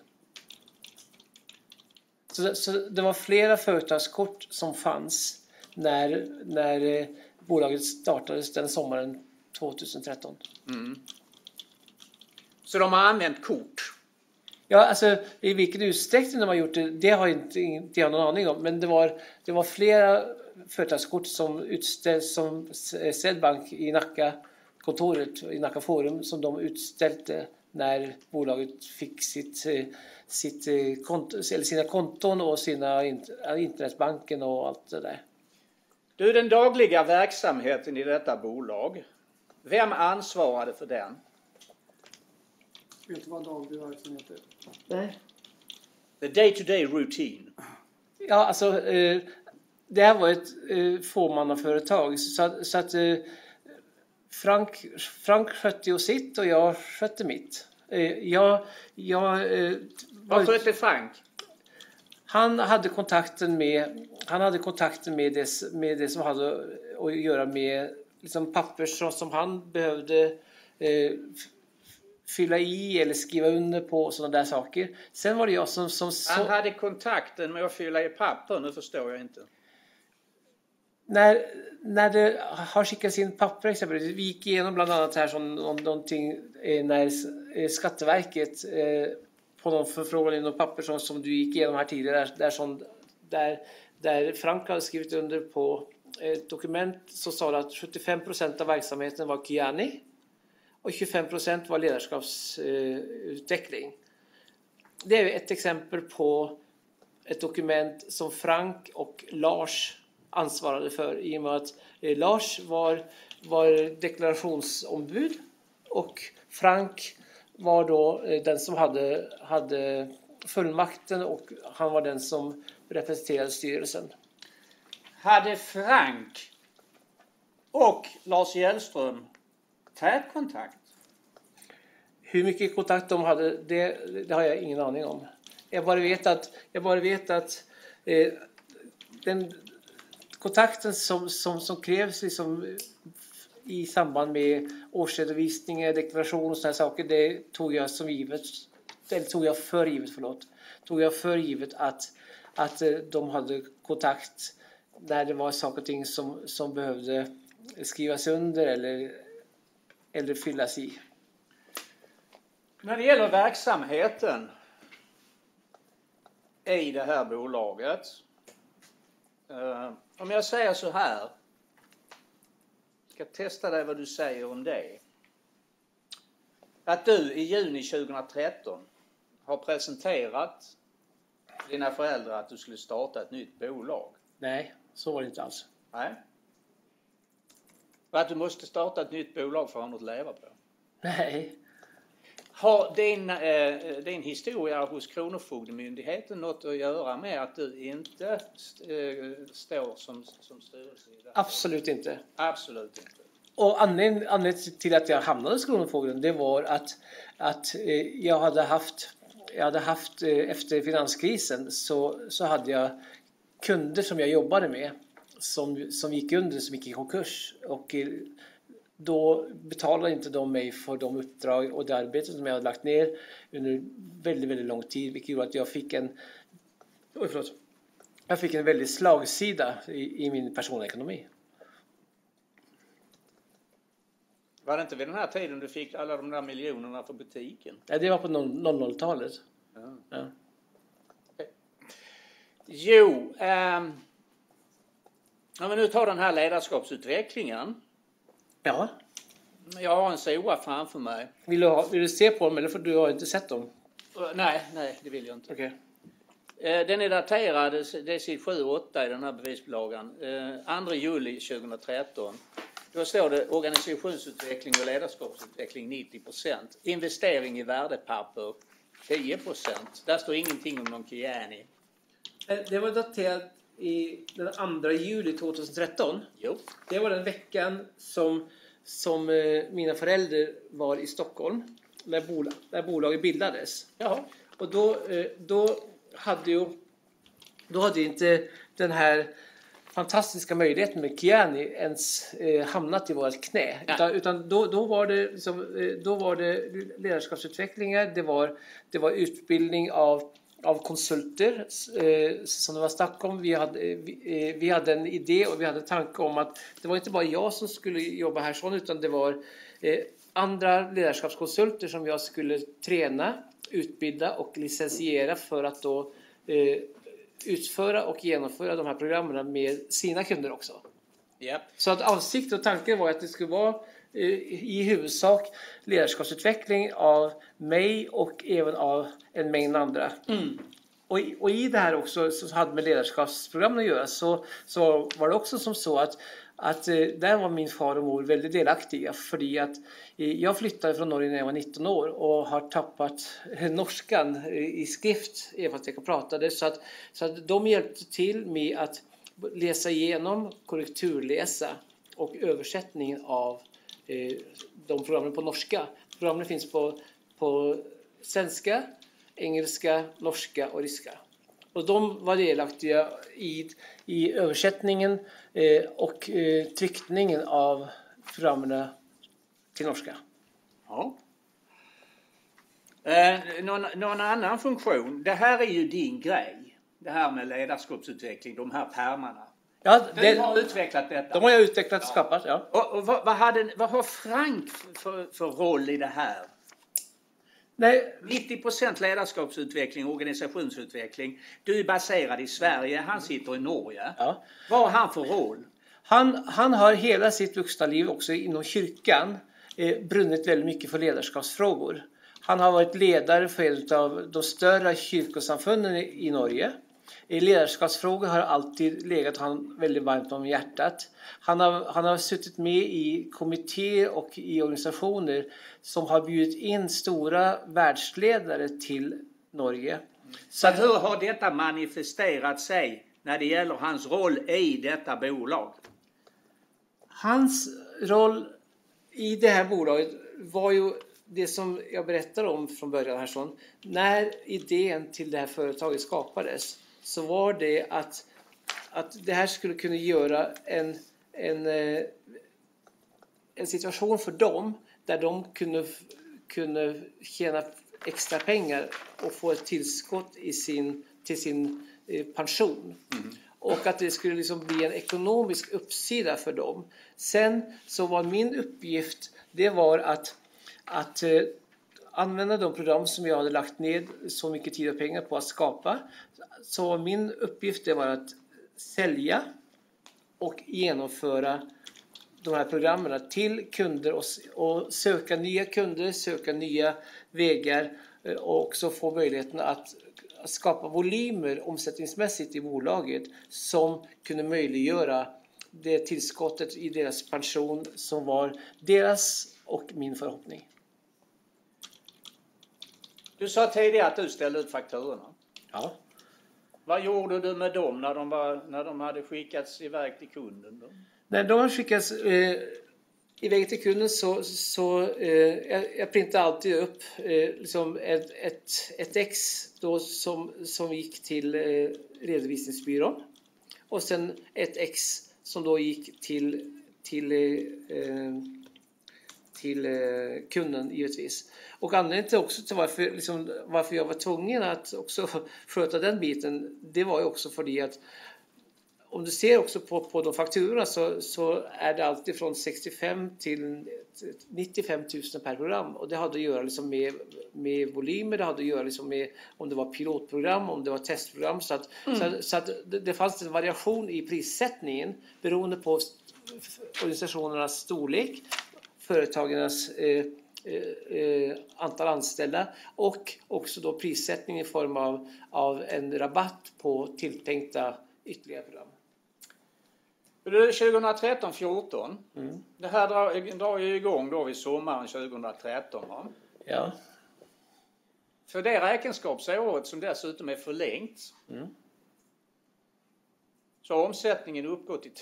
Så, så det var flera företagskort som fanns när, när eh, bolaget startades den sommaren 2013. Så de har använt kort. Ja, alltså i vilken utsträckning de har gjort det, det har jag inte, inte jag någon aning om. Men det var, det var flera företagskort som utställs som eh, Swedbank i Nacka kontoret i Nacka Forum som de utställde när bolaget fick sitt, eh, sitt eh, konto, eller sina konton och sina internetbanken och allt det där. Du, den dagliga verksamheten i detta bolag. Vem ansvarade för den? Vet du vad daglig verksamhet är? Nej. The day-to-day routine. Ja, alltså eh, det här var ett eh, fåmannaföretag så, att- så att eh, Frank, Frank skötte ju sitt och jag skötte mitt. Eh, jag, jag, eh, Vad skötte Frank? han hade kontakten med, han hade kontakten med det, med det som hade att göra med liksom papper som, som han behövde eh, fylla i eller skriva under på och sådana där saker. Sen var det jag som, som så, Han hade kontakten med att fylla i papper. Nu förstår jag inte. när, när det har skickats in papper exempelvis, vi gick igenom bland annat här som om någonting eh, när eh, Skatteverket eh, på någon förfrågan i något papper som, som du gick igenom här tidigare där, där, som, där, där Frank hade skrivit under på ett dokument så sa det att 75% av verksamheten var Kiani och 25% var ledarskapsutveckling. Det är ett exempel på ett dokument som Frank och Lars ansvarade för i och med att eh, Lars var, var deklarationsombud och Frank var då eh, den som hade, hade fullmakten och han var den som representerade styrelsen. Hade Frank och Lars Hjellström tät kontakt? Hur mycket kontakt de hade, det, det har jag ingen aning om. Jag bara vet att, jag bara vet att eh, den kontakten som, som, som krävs liksom i samband med årsredovisningar, deklaration och sådana saker, det tog jag som givet, eller tog jag för givet, förlåt, tog jag för givet att, att eh, de hade kontakt när det var saker och ting som, som behövde skrivas under eller, eller fyllas i. När det gäller verksamheten i det här bolaget. Eh, om jag säger så här. Ska testa dig vad du säger om det. Att du i juni 2013 har presenterat dina föräldrar att du skulle starta ett nytt bolag. Nej, så var det inte alls. Nej. Och att du måste starta ett nytt bolag för att ha något att leva på. Nej, Har din, eh, din historia hos Kronofogdemyndigheten något att göra med att du inte eh, står som, som styrelse absolut inte. Absolut inte. Och anledningen, anledningen till att jag hamnade hos Kronofogden det var att, att eh, jag hade haft, jag hade haft eh, efter finanskrisen så, så hade jag kunder som jag jobbade med som, som gick under, som gick i konkurs. Och eh, då betalade inte de mig för de uppdrag och det arbete som jag hade lagt ner under väldigt, väldigt lång tid. Vilket gjorde att jag fick en, oj, förlåt, jag fick en väldig slagsida i, i min personliga ekonomi. Var det inte vid den här tiden du fick alla de där miljonerna för butiken? Ja, det var på 00-talet. Ja. Ja. Jo, ehm, om vi nu tar den här ledarskapsutvecklingen. ja. Jag har en SOA framför mig. Vill du, ha, vill du se på dem eller för du har inte sett dem? Eh, Nej, nej, det vill jag inte. Okej. Eh, Den är daterad, det är sid 7 och 8 i den här bevisbilagan, eh, 2 juli 2013. Då står det organisationsutveckling och ledarskapsutveckling 90% Investering i värdepapper 10% Där står ingenting om någon Kiani. Eh, Det var daterat i den 2 juli 2013. Jo. Det var den veckan som, som eh, mina föräldrar var i Stockholm. När, bola, när bolaget bildades. Jaha. Och då, eh, då hade ju då hade inte den här fantastiska möjligheten med Kiani ens eh, hamnat i vårt knä. Ja. Utan, utan då, då, var det, liksom, eh, då var det ledarskapsutvecklingar, det var, det var utbildning av, av konsulter eh, som det var snack om. Vi hade, eh, vi, eh, vi hade en idé och vi hade en tanke om att det var inte bara jag som skulle jobba här sån utan det var eh, andra ledarskapskonsulter som jag skulle träna, utbilda och licensiera för att då eh, utföra och genomföra de här programmen med sina kunder också. Japp. Så att avsikten och tanken var att det skulle vara i huvudsak ledarskapsutveckling av mig och även av en mängd andra. Och, i- och i det här också som hade med ledarskapsprogrammen att göra så, så var det också som så att, att eh, där var min far och mor väldigt delaktiga för att eh, jag flyttade från Norge när jag var 19 år och har tappat eh, norskan eh, i skrift även fast jag kan prata det. Så att, så att de hjälpte till med att läsa igenom, korrekturläsa och översättningen av eh, Eh, de programmen på norska. Programmen finns på, på svenska, engelska, norska och ryska. Och de var delaktiga i, i översättningen eh, och eh, tryckningen av programmen till norska. Ja. Eh, någon, någon annan funktion. Det här är ju din grej. Det här med ledarskapsutveckling, de här pärmarna. Ja, Du det, har utvecklat detta. de har jag utvecklat och skapat. Ja. Och, och vad, vad, hade, vad har Frank för, för roll i det här? Nej, 90% ledarskapsutveckling, organisationsutveckling. Du är baserad i Sverige, han sitter i Norge. ja. Vad har han för roll? Han, han har hela sitt vuxna liv också inom kyrkan eh, brunnit väldigt mycket för ledarskapsfrågor. Han har varit ledare för ett av de större kyrkosamfunden i, i Norge. I ledarskapsfrågor har alltid legat han väldigt varmt om hjärtat. Han har, han har suttit med i kommittéer och i organisationer som har bjudit in stora världsledare till Norge. Så hur har detta manifesterat sig när det gäller hans roll i detta bolag? Hans roll i det här bolaget var ju det som jag berättade om från början här. När idén till det här företaget skapades så var det att, att det här skulle kunna göra en, en, eh, en situation för dem där de kunde, kunde tjäna extra pengar och få ett tillskott i sin, till sin eh, pension. Och att det skulle liksom bli en ekonomisk uppsida för dem. Sen så var min uppgift, det var att, att eh, använda de program som jag hade lagt ned så mycket tid och pengar på att skapa. Så min uppgift det var att sälja och genomföra de här programmen till kunder och, och söka nya kunder, söka nya vägar eh, och också få möjligheten att att skapa volymer omsättningsmässigt i bolaget som kunde möjliggöra det tillskottet i deras pension som var deras och min förhoppning. Du sa tidigare att du ställde ut fakturorna. Ja. Vad gjorde du med dem när de, var, när de hade skickats iväg till kunden? Då? När de skickas eh, iväg till kunden så, så eh, jag, jag printar alltid upp eh, liksom ett, ett, ett ex då som, som gick till eh, redovisningsbyrån och sen ett ex som då gick till, till, eh, eh, till eh, kunden givetvis. Och anledningen till också till varför, liksom, varför jag var tvungen att också sköta den biten det var ju också för det att om du ser också på, på de fakturorna så, så är det alltid från 65 till 95 000 per program. Och det hade att göra liksom med, med volymer, det hade att göra liksom med om det var pilotprogram, om det var testprogram. Så att, så, att- så att det, det fanns en variation i prissättningen beroende på organisationernas storlek, företagens eh, eh, eh, antal anställda och också då prissättning i form av, av en rabatt på tilltänkta ytterligare program. Du, 2013-14. Det här drar, drar ju igång då vid sommaren 2013. Va? Ja. För det räkenskapsåret som dessutom är förlängt så har omsättningen uppgått till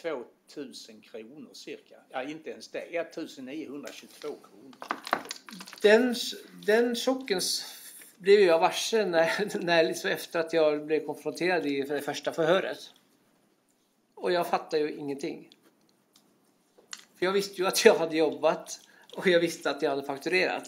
2000 kronor cirka. Ja, inte ens det. 1922 kronor. Den, den chocken blev jag varse när, när liksom efter att jag blev konfronterad i det första förhöret. Och jag fattade ju ingenting. För jag visste ju att jag hade jobbat och jag visste att jag hade fakturerat.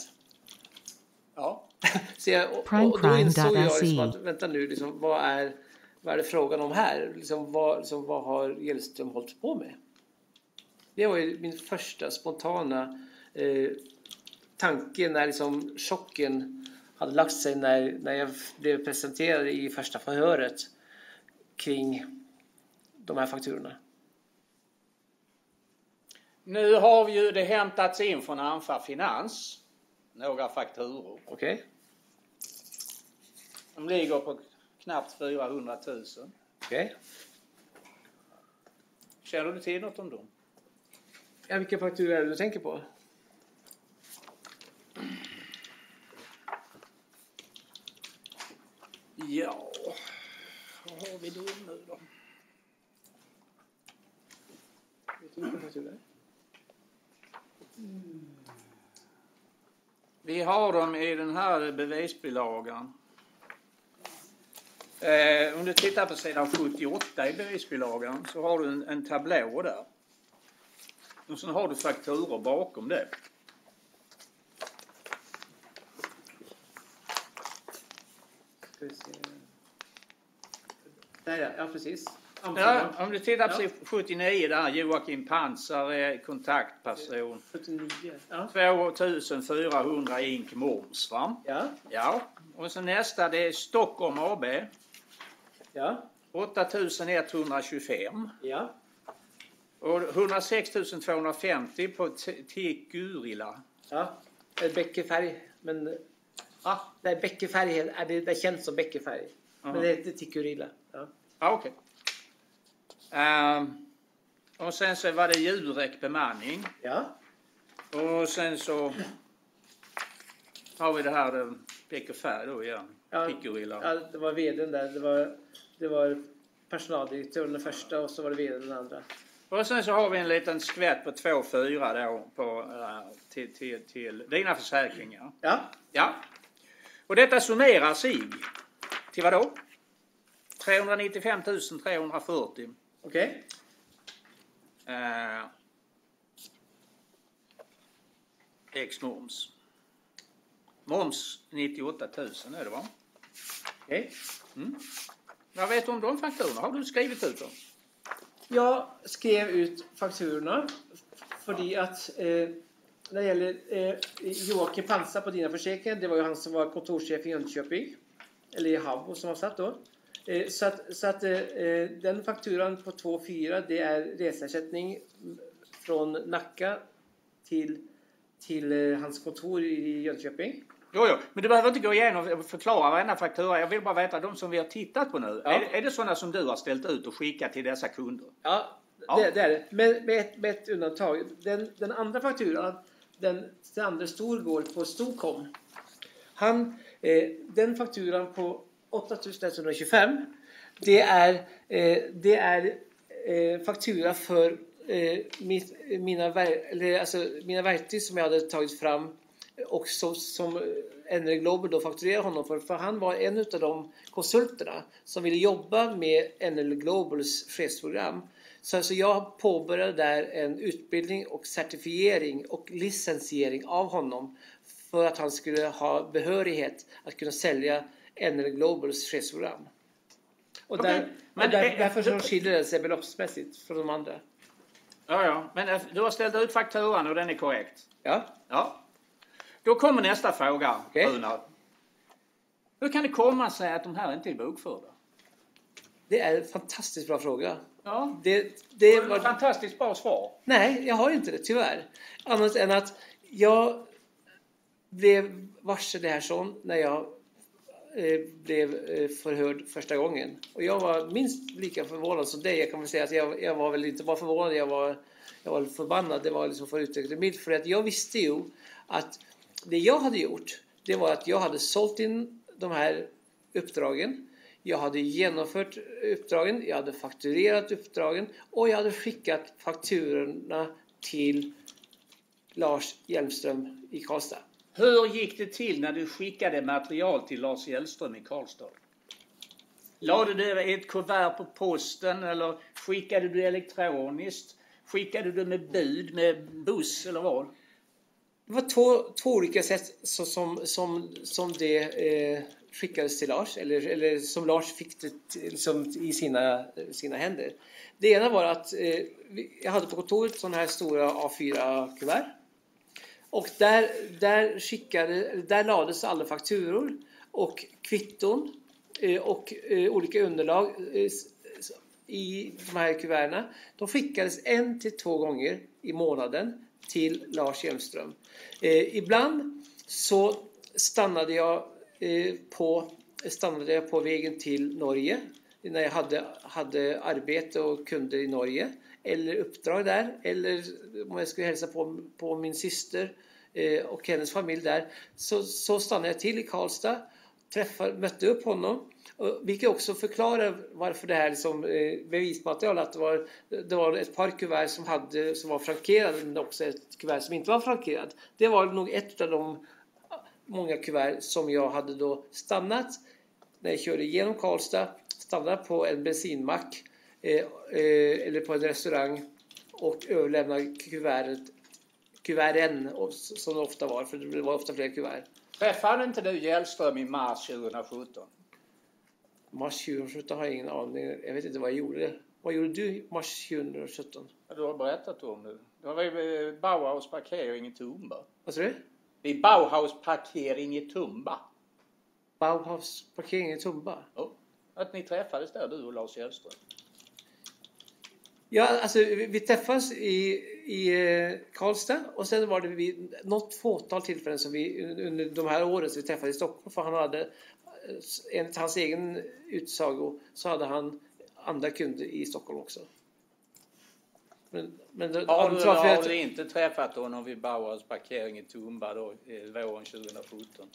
Ja. Så jag, och, och då insåg jag liksom att vänta nu, liksom, vad, är, vad är det frågan om här? Liksom, vad, liksom, vad har Hjellström hållit på med? Det var ju min första spontana eh, tanke när liksom chocken hade lagt sig när, när jag blev presenterad i första förhöret kring de här fakturorna. Nu har vi ju det hämtats in från Anfa Finans. Några fakturor. Okej? De ligger på knappt 400 000. Okej? Känner du till något om dem? Ja, vilka fakturor är det du tänker på? Ja, vad har vi då nu då? Vet du vilka fakturor? Vi har dem i den här bevisbilagan. Eh, om du tittar på sidan 78 i bevisbilagan så har du en, en tablå där. Och sen har du fakturor bakom det. Där ja, precis. Ja, om du tittar på Ja. sidan 79 där, Joakim Pansar är kontaktperson. 79. Ja. 2400 ink moms va? Ja. Ja. Och så nästa det är Stockholm AB. Ja. 8125. Ja. Och 106 250 på T- Tikurila. Ja. Det är Bäckefärg. Men Ah, nej, Bäckefärg är det, det känns som Bäckefärg. Men det heter Tikurilla. Ja. ah, okej. Ehm, och sen så var det Jurek bemanning. Ja. Och sen så har vi det här eh, Bäckefärg då igen. Ja. Tikurila. ja. Det var vdn där. Det var, det var personaldirektören den första och så var det vdn den andra. Och sen så har vi en liten skvätt på 2,4 då på, eh, till, till, till dina försäkringar. Ja. Ja. Och detta summerar sig till vad då? 395 340. Okej. Eh, ex moms. Moms 98 000 är det va? Okej. Vad vet du om de fakturorna? Har du skrivit ut dem? Jag skrev ut fakturorna för att eh, när det gäller eh, Joakim Pansa på dina försäkringar, det var ju han som var kontorschef i Jönköping. Eller i Havbo som var satt då. Eh, så att, så att eh, eh den fakturan på 2,4 det är reseersättning från Nacka till, till eh, hans kontor i Jönköping. Jo, jo, men du behöver inte gå igenom och förklara varenda faktura. Jag vill bara veta de som vi har tittat på nu. Ja. Är, är det sådana som du har ställt ut och skickat till dessa kunder? Ja, Ja. Det, det är det. Men med ett, med ett undantag. Den, den andra fakturan, den, den andra Storgård på Stockholm. Han, eh, den fakturan på 8125 det är, eh, det är eh, faktura för eh, mitt, mina, ver, eller, alltså, mina verktyg som jag hade tagit fram och som, som NR Global då fakturerade honom för. För han var en av de konsulterna som ville jobba med NL Globals fredsprogram. Så alltså jag påbörjade där en utbildning och certifiering och licensiering av honom för att han skulle ha behörighet att kunna sälja NL Globals fredsprogram. Och, Okej, där, men och där, det- därför så skiljer det sig beloppsmässigt från de andra. Ja, ja. Men eh, du har ställt ut fakturan och den är korrekt? Ja, Ja. Då kommer nästa fråga, Okej. Runar. Hur kan det komma sig att de här inte är bokförda? det är en fantastiskt bra fråga. Ja. Det, det var ett fantastiskt bra svar. Nej, jag har inte det tyvärr. Annat än att jag blev varse det här som när jag eh, blev eh, förhörd första gången. Och jag var minst lika förvånad som dig. Jag kan väl säga att jag, jag var väl inte bara förvånad, jag var, jag var förbannad. Det var liksom för det milt. För att jag visste ju att det jag hade gjort, det var att jag hade sålt in de här uppdragen. Jag hade genomfört uppdragen, jag hade fakturerat uppdragen och jag hade skickat fakturorna till Lars Hjelmström i Karlstad. Hur gick det till när du skickade material till Lars Hjelmström i Karlstad? Lade du ett kuvert på posten eller skickade du elektroniskt? Skickade du med bud, med buss eller vad? Det var två, två olika sätt så, som, som, som det eh, skickades till Lars, eller, eller som Lars fick det liksom, i sina, sina händer. Det ena var att eh, jag hade på kontoret sådana här stora A4-kuvert. Och där, där, skickade, där lades alla fakturor och kvitton eh, och eh, olika underlag eh, i de här kuverten. De skickades en till två gånger i månaden till Lars Hjelmström. Eh, ibland så stannade jag, eh, på, stannade jag på vägen till Norge när jag hade, hade arbete och kunder i Norge eller uppdrag där eller om jag skulle hälsa på, på min syster eh, och hennes familj där så, så stannade jag till i Karlstad träffade, mötte upp honom vilket också förklarar varför det här liksom, eh, bevismaterial att det var, det var ett par kuvert som, hade, som var frankerade men också ett kuvert som inte var frankerat. Det var nog ett av de ah, många kuvert som jag hade då stannat när jag körde genom Karlstad, stannade på en bensinmack eh, eh, eller på en restaurang och överlämnade kuvertet, kuverten som det ofta var, för det var ofta fler kuvert. Träffade inte du Hjellström i mars 2017? Mars 2017 har jag ingen aning. Jag vet inte vad jag gjorde. Vad gjorde du i mars 2017? Ja, Du har berättat om det. Det var vid Bauhaus parkering i Tumba. Vad sa du? Vid Bauhaus parkering i Tumba. Bauhaus parkering i Tumba? Ja. Att ni träffades där, du och Lars Hjellström. Ja, alltså vi, träffades i, i eh, Karlstad och sen var det vid något fåtal tillfällen som vi under de här åren som vi träffades i Stockholm för han hade eh, enligt hans egen utsago så hade han andra kunder i Stockholm också. Men, men det, Har du, har du inte träffat honom vid Bauhaus parkering i Tumba då, våren 2017?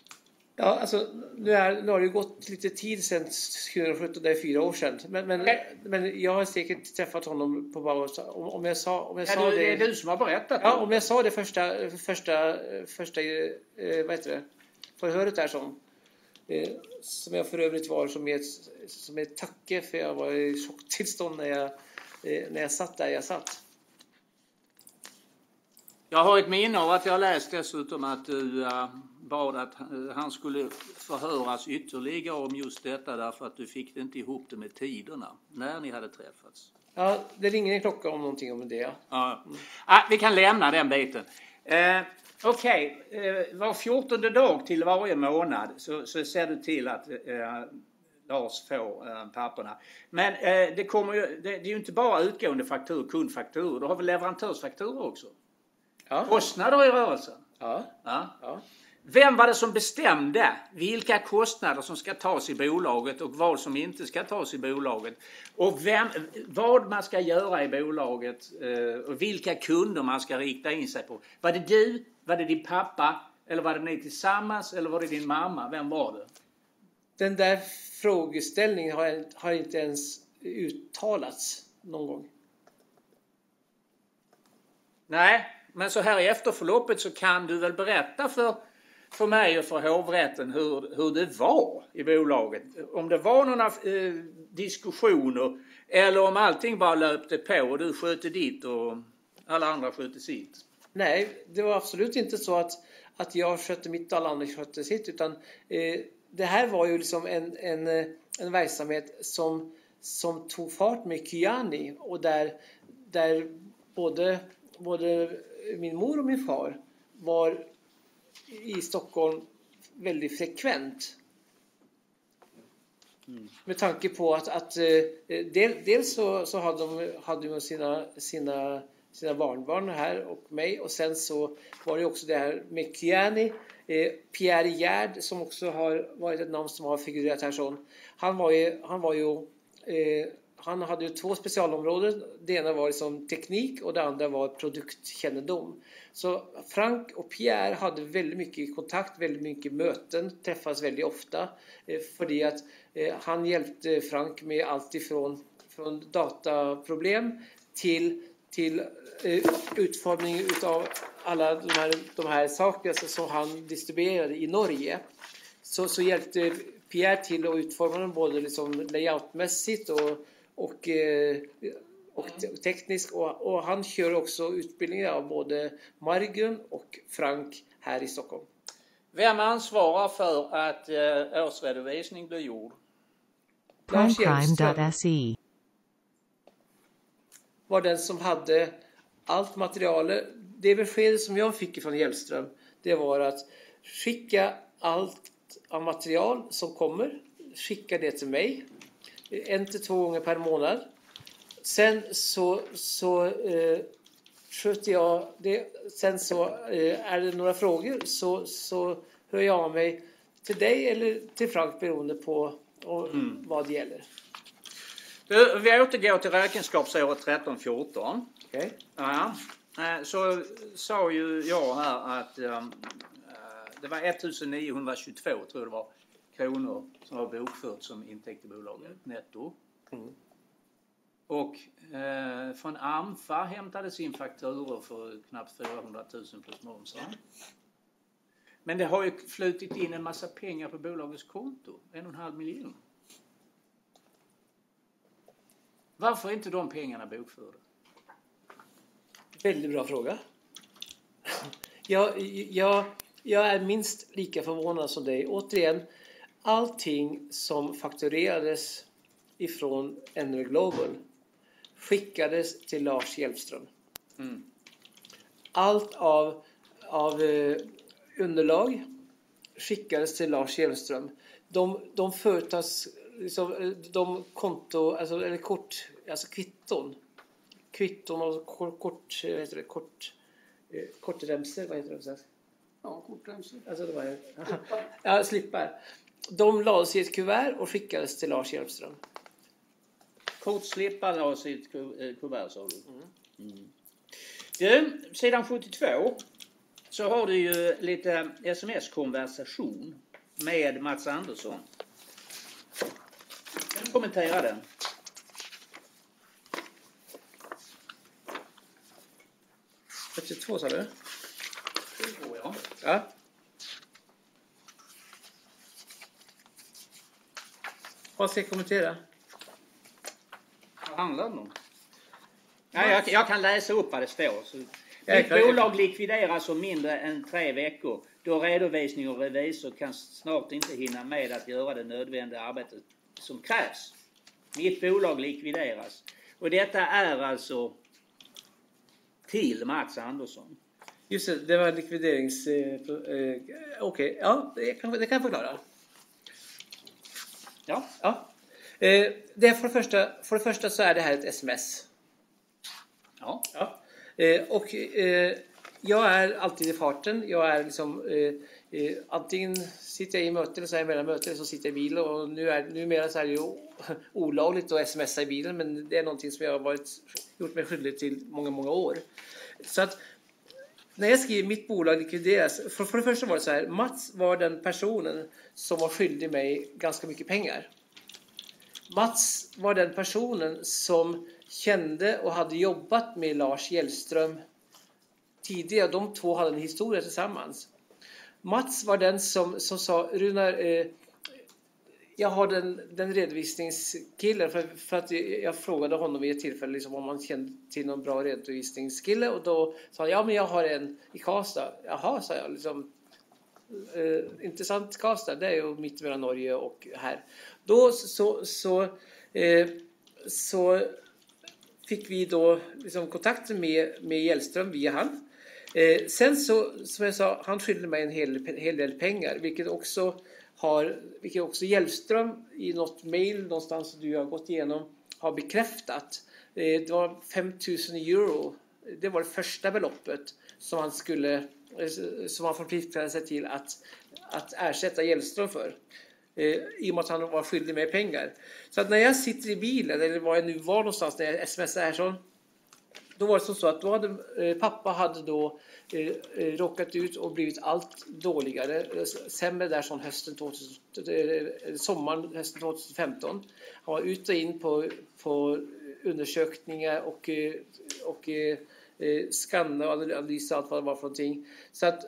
Ja, alltså nu, är, nu har det ju gått lite tid sedan 2017, det är fyra år sedan. Men, men, Okej. men jag har säkert träffat honom på Bauhaus. Om, om jag sa, om jag sa Ja, du, det... det är du som har berättat Ja, om jag sa det första, första, första eh, vad heter det, förhöret där som, eh, som jag för övrigt var som ett, som ett tacke för jag var i chocktillstånd när jag, eh, när jag satt där jag satt. Jag har ett minne av att jag läst dessutom att du uh, bad att eh, han skulle förhöras ytterligare om just detta därför att du fick inte ihop det med tiderna när ni hade träffats. Ja, det ringer en klocka om någonting om det. Ja. Ah, vi kan lämna den biten. Eh, Okej, eh, var fjortonde dag till varje månad så, så ser du till att eh, Lars får eh, papperna. Men eh, det, kommer ju, det, det är ju inte bara utgående fakturor, kundfakturor. Du har väl leverantörsfakturor också? Ja. Kostnader i rörelsen? Ja. Ja. ja. Vem var det som bestämde vilka kostnader som ska tas i bolaget och vad som inte ska tas i bolaget? Och vem, vad man ska göra i bolaget eh, och vilka kunder man ska rikta in sig på. Var det du? Var det din pappa? Eller var det ni tillsammans? Eller var det din mamma? Vem var det? Den där frågeställningen har, har inte ens uttalats någon gång. Nej, men så här i efterförloppet så kan du väl berätta för, för mig och för hovrätten hur, hur det var i bolaget. Om det var några eh, diskussioner eller om allting bara löpte på och du skötte ditt och alla andra skötte sitt. Nej, det var absolut inte så att, att jag skötte mitt och alla andra skötte sitt. Utan eh, det här var ju liksom en, en, eh, en verksamhet som, som tog fart med Kyani och där, där både, både min mor och min far var i Stockholm väldigt frekvent. Med tanke på att, att eh, del, dels så, så hade de, hade sina, sina, sina barnbarn här och mig och sen så var det också det här med Kiani, eh, Pierre Gerd som också har varit ett namn som har figurerat här sån. Han var ju, han var ju eh, han hade ju två specialområden. Det ena var liksom teknik och det andra var produktkännedom. Så Frank och Pierre hade väldigt mycket kontakt, väldigt mycket möten, träffades väldigt ofta. Eh, för att eh, han hjälpte Frank med allt ifrån från dataproblem till till eh, utformning utav alla de här, de här sakerna som- som han distribuerade i Norge så, så hjälpte Pierre till att utforma dem både liksom layoutmässigt och, och, eh, och te- tekniskt. Och, och han kör också utbildningar av både Margun och Frank här i Stockholm. Vem ansvarar för att eh, årsredovisning blir gjord? Primecrime.se. var den som hade allt materialet. Det beskedet som jag fick från Hjelmström det var att skicka allt av material som kommer. Skicka det till mig. En till två gånger per månad. Sen så, så eh, sköter jag det. Sen så eh, är det några frågor så, så hör jag av mig till dig eller till Frank beroende på och, vad det gäller. Du, vi återgår till räkenskapsåret 13-14. Okej? Ja. Eh, Så sa ju jag här att eh, det var 1922 tror jag det var kronor som var bokfört som intäkt i bolaget netto. Mm. Och eh, från Amfa hämtades in fakturor för knappt 400 000 plus momsen. Men det har ju flutit in en massa pengar på bolagets konto, en och en halv miljon. Varför är inte de pengarna bokförda? Väldigt bra fråga. Jag, jag, jag är minst lika förvånad som dig. Återigen, allting som fakturerades ifrån NR Global skickades till Lars Hjelmström. Mm. Allt av, av eh, underlag skickades till Lars Hjelmström. De, de företags, liksom, eh, de konto, alltså, eller kort, alltså kvitton. Kvitton och kort, kort, vad heter det, kort, eh, kortremsor, vad heter det? Ja, kortremsor. Alltså de här, ja, slippar. De lades i ett kuvert och skickades till Lars Hjelmström. Kortslippar lades i ett ku- eh, kuvert sa du? Mm. Du, sidan 72 så har du ju lite sms-konversation med Mats Andersson. Kan du kommentera den? Två sa du? Jag. Ja. Vad ska jag kommentera? Vad handlar det om? Ja, jag, jag kan läsa upp vad det står. Så, kan- bolag likvideras om mindre än tre veckor då redovisning och revisor kan snart inte hinna med att göra det nödvändiga arbetet som krävs. Mitt bolag likvideras. Och detta är alltså till Mats Andersson. Just det, det var likviderings... Eh, eh, Okej, ja, det kan, det kan jag förklara. Ja. Ja. Eh, det är för, det första, för det första så är det här ett sms. ja. Ja. Eh, och eh, jag är alltid i farten. Jag är liksom eh, eh, antingen sitter jag i möte eller så är jag mellan möten eller så sitter jag i bilen och nu är, numera så är det ju olagligt att smsa i bilen men det är någonting som jag har varit, gjort mig skyldig till många, många år. Så att när jag skriver mitt bolag likvideras, för, för det första var det så här, Mats var den personen som var skyldig mig ganska mycket pengar. Mats var den personen som kände och hade jobbat med Lars Hjellström tidigare. De två hade en historia tillsammans. Mats var den som, som sa Runar, eh, jag har den, den redovisningskillen för, för att jag frågade honom vid ett tillfälle liksom, om han kände till någon bra redovisningskille och då sa han ja men jag har en i Karlstad. Jaha, sa jag. Liksom, eh, intressant Karlstad, det är ju mitt mellan Norge och här. Då så, så, eh, så fick vi då liksom kontakt med, med Hjellström via han. Eh, sen så, som jag sa, han skyllde mig en hel, hel del pengar, vilket också har, vilket också Hjelmström i något mail någonstans du har gått igenom har bekräftat. Eh, det var 5000 euro. Det var det första beloppet som han skulle, eh, som han förpliktade sig till att, att ersätta Hjelmström för. Eh, I och med att han var skyldig mig pengar. Så att när jag sitter i bilen, eller var jag nu var någonstans när jag smsade här så då var det som så att då hade, eh, pappa hade då eh, eh, råkat ut och blivit allt dåligare. Eh, sämre där som hösten 2000, eh, sommaren hösten 2015. Han var ut och in på, på undersökningar och, eh, och eh, eh, skanna och analysa allt vad det var för någonting. Så att,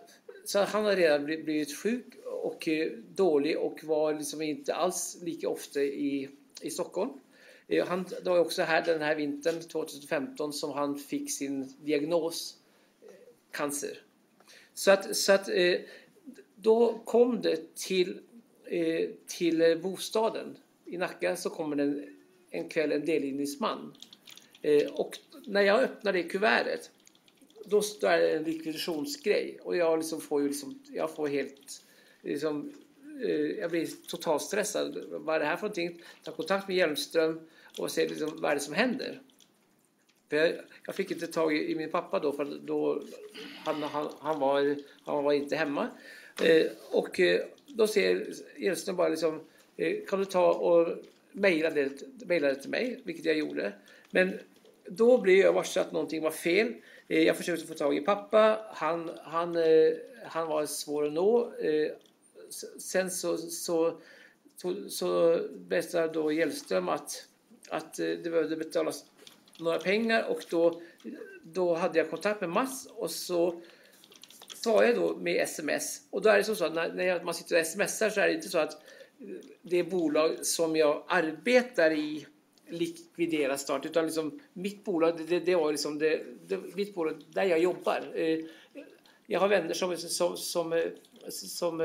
så att han har redan blivit sjuk och eh, dålig och var liksom inte alls lika ofta i, i Stockholm. Eh, han, det var också här den här vintern 2015 som han fick sin diagnos eh, cancer. Så att, så att eh, då kom det till, till bostaden i Nacka så kommer det en, en kväll en delgivningsman. Och när jag öppnar det kuvertet då står det en likvidationsgrej och jag liksom får ju liksom, jag får helt liksom, jag blir totalt stressad. Vad är det här för någonting? Ta kontakt med Hjelmström och se liksom, vad är det som händer. För jag, jag fick inte tag i, i min pappa då för då han, han, han, var, han var inte hemma. Eh, och eh, då säger Hjelmström bara liksom eh, kan du ta och mejla det, mejla det till mig, vilket jag gjorde. Men då blev jag varse att någonting var fel. Eh, Jag försökte få tag i pappa. Han, han, eh, han var svår att nå. Eh, Sen så, så, så, så berättade då Hjelmström att, att eh, det behövde betalas några pengar och då, då hade jag kontakt med Mats och så svarade jag då med sms. Och då är det så att när, när man sitter och smsar så är det inte så att eh, det bolag som jag arbetar i likvideras snart utan liksom mitt bolag, det, det, var liksom det, det, mitt bolag där jag jobbar. Eh, jag har vänner som, som, som, som,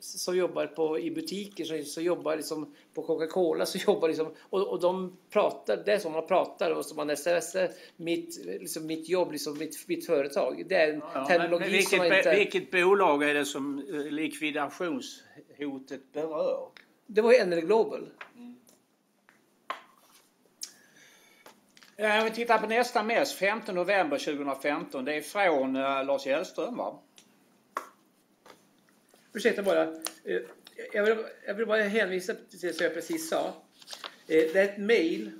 som jobbar på, i butiker, som, som jobbar liksom på Coca-Cola, som jobbar liksom, och, och de pratar, det är som man pratar och som man smsar mitt, liksom mitt jobb, liksom mitt, mitt företag. Det är en Ja, terminologi vilket, som man inte... vilket bolag är det som eh, likvidationshotet berör? Det var ju NL Global. Ja, Om vi tittar på nästa mess, 5 november 2015. Det är från uh, Lars Hellström va? Ursäkta bara. Eh, jag vill, jag vill bara hänvisa till det som jag precis sa. Eh, det är ett mejl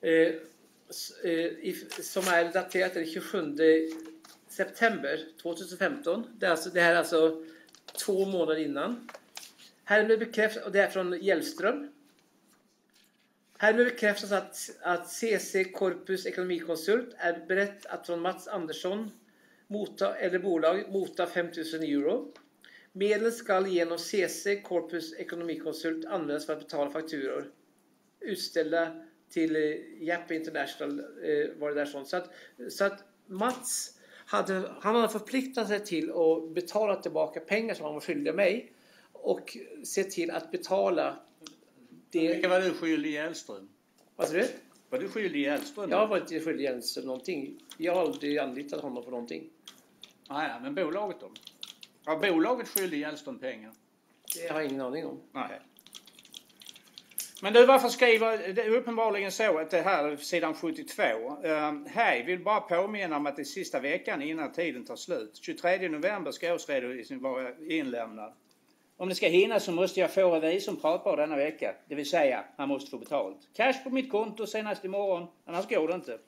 eh, som är daterat den 27 september 2015. Det, är alltså, det här är alltså två månader innan. Härmed bekräftas, och det är från Hjellström. Härmed bekräftas att, att CC Corpus Ekonomikonsult är berett att från Mats Andersson mota, eller bolag mota 5000 euro. Medlen ska genom CC Corpus Ekonomikonsult användas för att betala fakturor utställda till eh, Japp International eh, var det där sånt. Så att, så att Mats hade, han hade förpliktat sig till att betala tillbaka pengar som han var skyldig mig och se till att betala det. Vilka var du skyldig Hellström? Vad sa du? Var du skyldig Hellström? Jag var inte skyldig Jens någonting. Jag har aldrig anlitat honom för någonting. Nej, men bolaget då? Var bolaget skyldig Hellström pengar? Det har jag ingen aning om. Nej. Men du, varför skriver... Det är uppenbarligen så att det här, sidan 72. Uh, Hej, vill bara påminna om att det är sista veckan innan tiden tar slut. 23 november ska årsredovisningen vara inlämnad. Om det ska hinna så måste jag få revisorn pratbar denna vecka. Det vill säga, han måste få betalt. Cash på mitt konto senast imorgon, annars går det inte.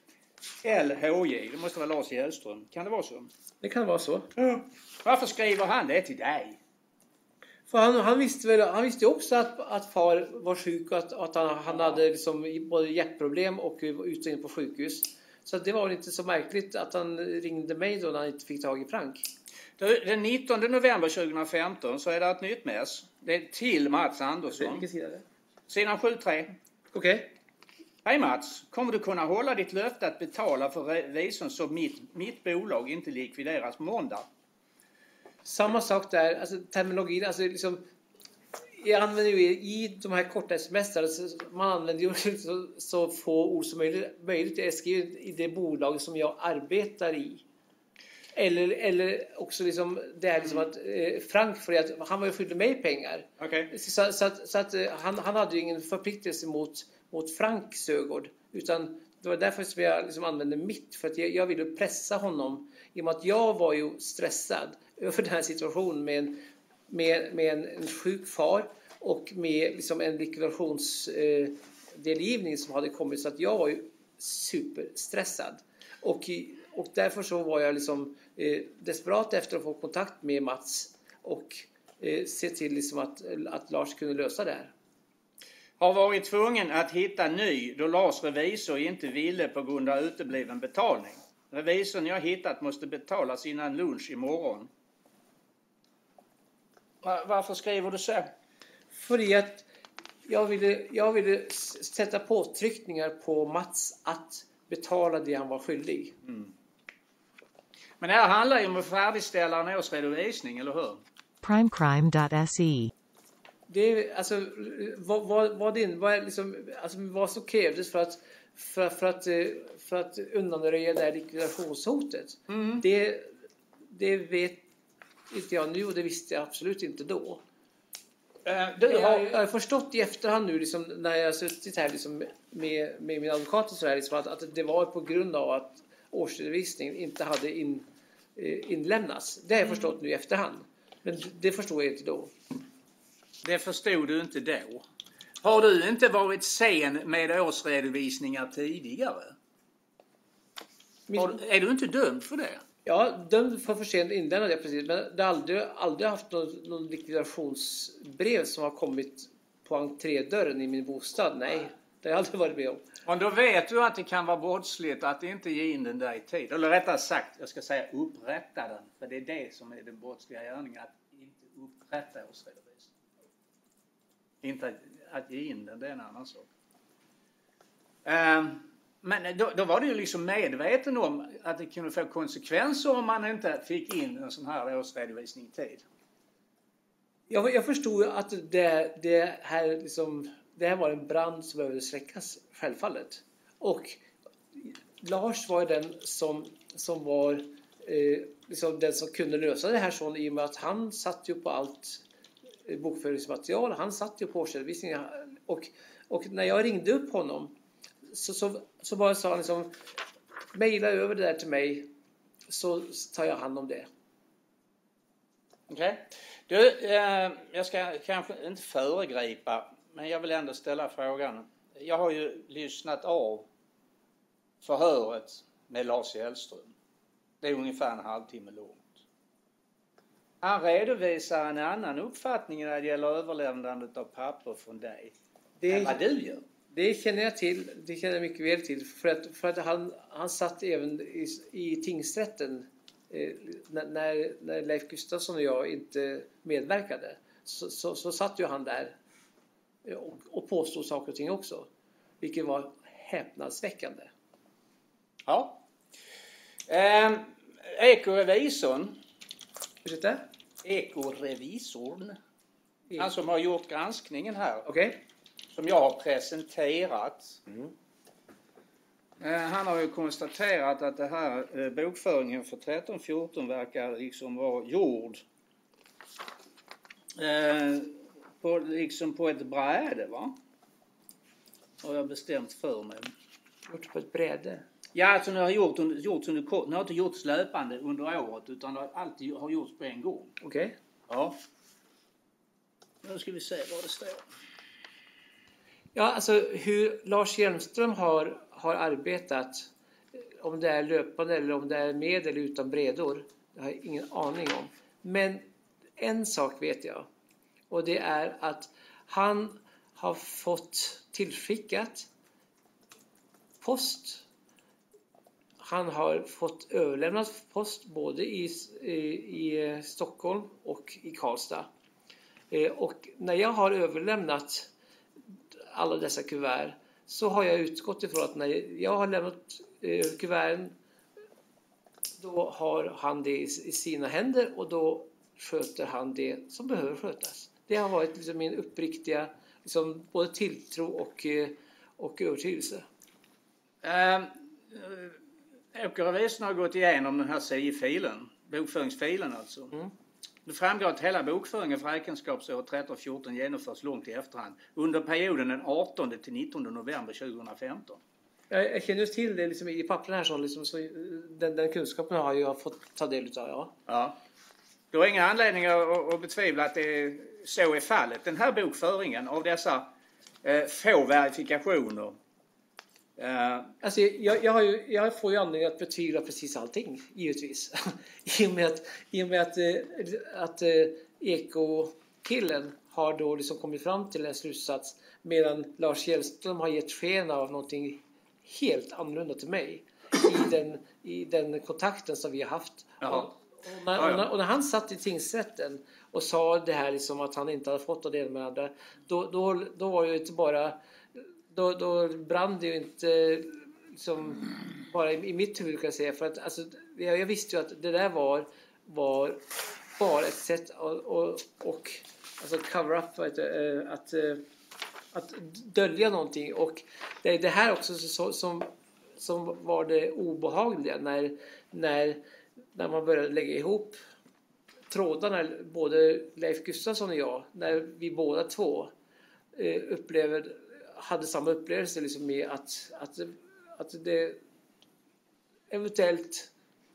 LHJ, det måste vara Lars Hellström. Kan det vara så? Det kan vara så. Varför skriver han det till dig? För han, han, visste väl, han visste också att, att far var sjuk och att, att han, han hade liksom både hjärtproblem och var ute på sjukhus. Så det var väl inte så märkligt att han ringde mig då när han inte fick tag i Frank. Den 19 november 2015 så är det ett nytt mess. Det är till Mats Andersson. Vilken sida är det? Sidan 73. Okej. Hej Mats! Kommer du kunna hålla ditt löfte att betala för revisorn så mitt, mitt bolag inte likvideras på måndag? Samma sak där, alltså terminologin, alltså liksom jag använder ju i de här korta sms så man använder ju så, så få ord som möjligt. möjligt. Jag skriver i det bolag som jag arbetar i. Eller, eller också liksom det här liksom att eh, Frank, för att han var ju skyldig mig pengar. Okej. Så, så att, så att eh, han, han hade ju ingen förpliktelse mot, mot Frank Sögaard. Utan det var därför som jag liksom använde mitt. För att jag, jag ville pressa honom. I och med att jag var ju stressad över den här situationen med en, med, med en, en sjuk far och med liksom en likvidationsdelgivning eh, som hade kommit. Så att jag var ju superstressad. Och, i- och därför så var jag liksom eh, desperat efter att få kontakt med Mats och eh, se till liksom att, att Lars kunde lösa det här. Har varit tvungen att hitta ny då Lars revisor inte ville på grund av utebliven betalning. Revisorn jag hittat måste betalas innan lunch imorgon. Va- Varför skriver du så? För att jag ville, jag ville sätta påtryckningar på Mats att betala det han var skyldig. Men det här handlar ju om att färdigställa en årsredovisning, eller hur? Primecrime.se. Det är, alltså, vad, vad, vad, det, vad, liksom, alltså, vad som krävdes för att, för, för att, eh, för att undanröja det här likvidationshotet. Det, det vet inte jag nu och det visste jag absolut inte då. Eh, Du Jag har, jag har förstått i efterhand nu liksom, när jag har suttit här liksom, med, med min advokat och så här, liksom, att, att det var på grund av att årsredovisningen inte hade in, eh, inlämnats. Det har jag förstått nu i efterhand. Men det förstod jag inte då. Det förstod du inte då. Har du inte varit sen med årsredovisningar tidigare? Min, Har, är du inte dömd för det? Ja, dömd för för sent inlämnad, ja, precis. Men det har aldrig, aldrig haft någon, någon likvidationsbrev som har kommit på entrédörren i min bostad. Nej, det har jag aldrig varit med om. Och då vet du att det kan vara brottsligt att inte ge in den där i tid. Eller rättare sagt, jag ska säga upprätta den. För det är det som är den brottsliga gärningen, att inte upprätta årsredovisningen. Inte att, att ge in den, det är en annan sak. Um, men då, då var du ju liksom medveten om att det kunde få konsekvenser om man inte fick in en sån här årsredovisning i tid. Jag, jag förstod ju att det, det, här liksom, det här var en brand som behövde släckas, självfallet. Och Lars var ju den som, som var eh, liksom den som kunde lösa det här så i och med att han satt ju på allt bokföringsmaterial. Han satt ju på årsredovisningen. Och, och när jag ringde upp honom så, så, så bara sa han liksom mejla över det där till mig så tar jag hand om det. Okej. Du, eh, jag ska kanske inte föregripa, men jag vill ändå ställa frågan. Jag har ju lyssnat av förhöret med Lars Hellström. Det är ungefär en halvtimme långt. Han redovisar en annan uppfattning när det gäller överlämnandet av papper från dig Det- än vad du gör. Det känner jag till. Det känner jag mycket väl till. För att, för att han, han satt även i, i tingsrätten eh, när, när, Leif Gustafsson och jag inte medverkade. Så, så, så satt ju han där och, och påstod saker och ting också. Vilket var häpnadsväckande. Ja. Eh, Ekorevisorn, Ursäkta? ekorevisorn, han som har gjort granskningen här. Okej? som jag har presenterat. Eh, Han har ju konstaterat att det här eh, bokföringen för 13-14 verkar liksom vara gjord eh, på, liksom på ett bräde va? Har jag bestämt för mig. Gjort på ett bräde. Ja, alltså det har gjort, gjorts under kort, det har inte gjorts löpande under året utan det har alltid har gjorts på en gång. Okej? Ja. Nu ska vi se vad det står. Ja, alltså hur Lars Hjelmström har, har arbetat, om det är löpande eller om det är med eller utan bredor, det har jag ingen aning om. Men en sak vet jag och det är att han har fått tillskickat post. Han har fått överlämnat post både i, i, i Stockholm och i Karlstad. Eh, och när jag har överlämnat alla dessa kuvert så har jag utgått ifrån att när jag har lämnat eh, kuverten då har han det i, sina händer och då sköter han det som behöver skötas. Det har varit liksom min uppriktiga liksom, både tilltro och, eh, och övertygelse. Um, Åkerrevisorn har gått igenom den här CI-filen, bokföringsfilen alltså. Mm. Det framgår att hela bokföringen för räkenskapsåret 13-14 genomförs långt i efterhand under perioden den 18 till 19 november 2015. Jag, jag känner ju till det liksom, i pappren här så, liksom, så den, den kunskapen har jag fått ta del utav. Ja. Ja. Du har inga anledningar att betvivla att det så är fallet. Den här bokföringen av dessa eh, få verifikationer eh, Alltså, jag, jag, ju, jag får ju anledning att betvivla precis allting, givetvis. I och med att, i och med att, eh, att eh, Eko killen har då liksom kommit fram till en slutsats medan Lars Hjellström har gett sken av någonting helt annorlunda till mig i den, i den kontakten som vi har haft. Och, och, när, och, när, och när han satt i tingsrätten och sa det här liksom att han inte hade fått det ena med det andra då, då, då var det ju inte bara då, då brann det ju inte liksom bara i, i mitt huvud kan jag säga. För att alltså, jag, jag visste ju att det där var, var bara ett sätt att och, och, alltså cover up, eh, att, att, att dölja någonting. Och det är det här också så, som, som var det obehagliga när, när, när man började lägga ihop trådarna, både Leif Gustafsson och jag, när vi båda två eh, upplever, hade samma upplevelse liksom med att, att, att det eventuellt,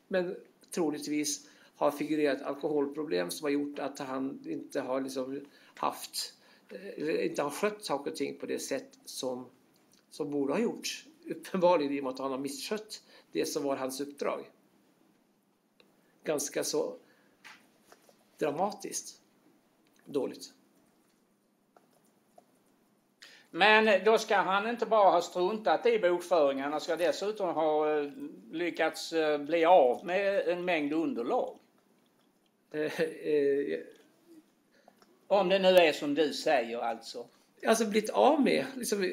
men troligtvis har figurerat alkoholproblem som har gjort att han inte har liksom haft, eh, inte har skött saker och ting på det sätt som, som borde ha gjorts. Uppenbarligen i och med att han har misskött det som var hans uppdrag. Ganska så dramatiskt dåligt. Men då ska han inte bara ha struntat i bokföringen, han ska dessutom ha eh, lyckats eh, bli av med en mängd underlag. Eh, Om det nu är som du säger alltså. alltså blivit av med. Liksom,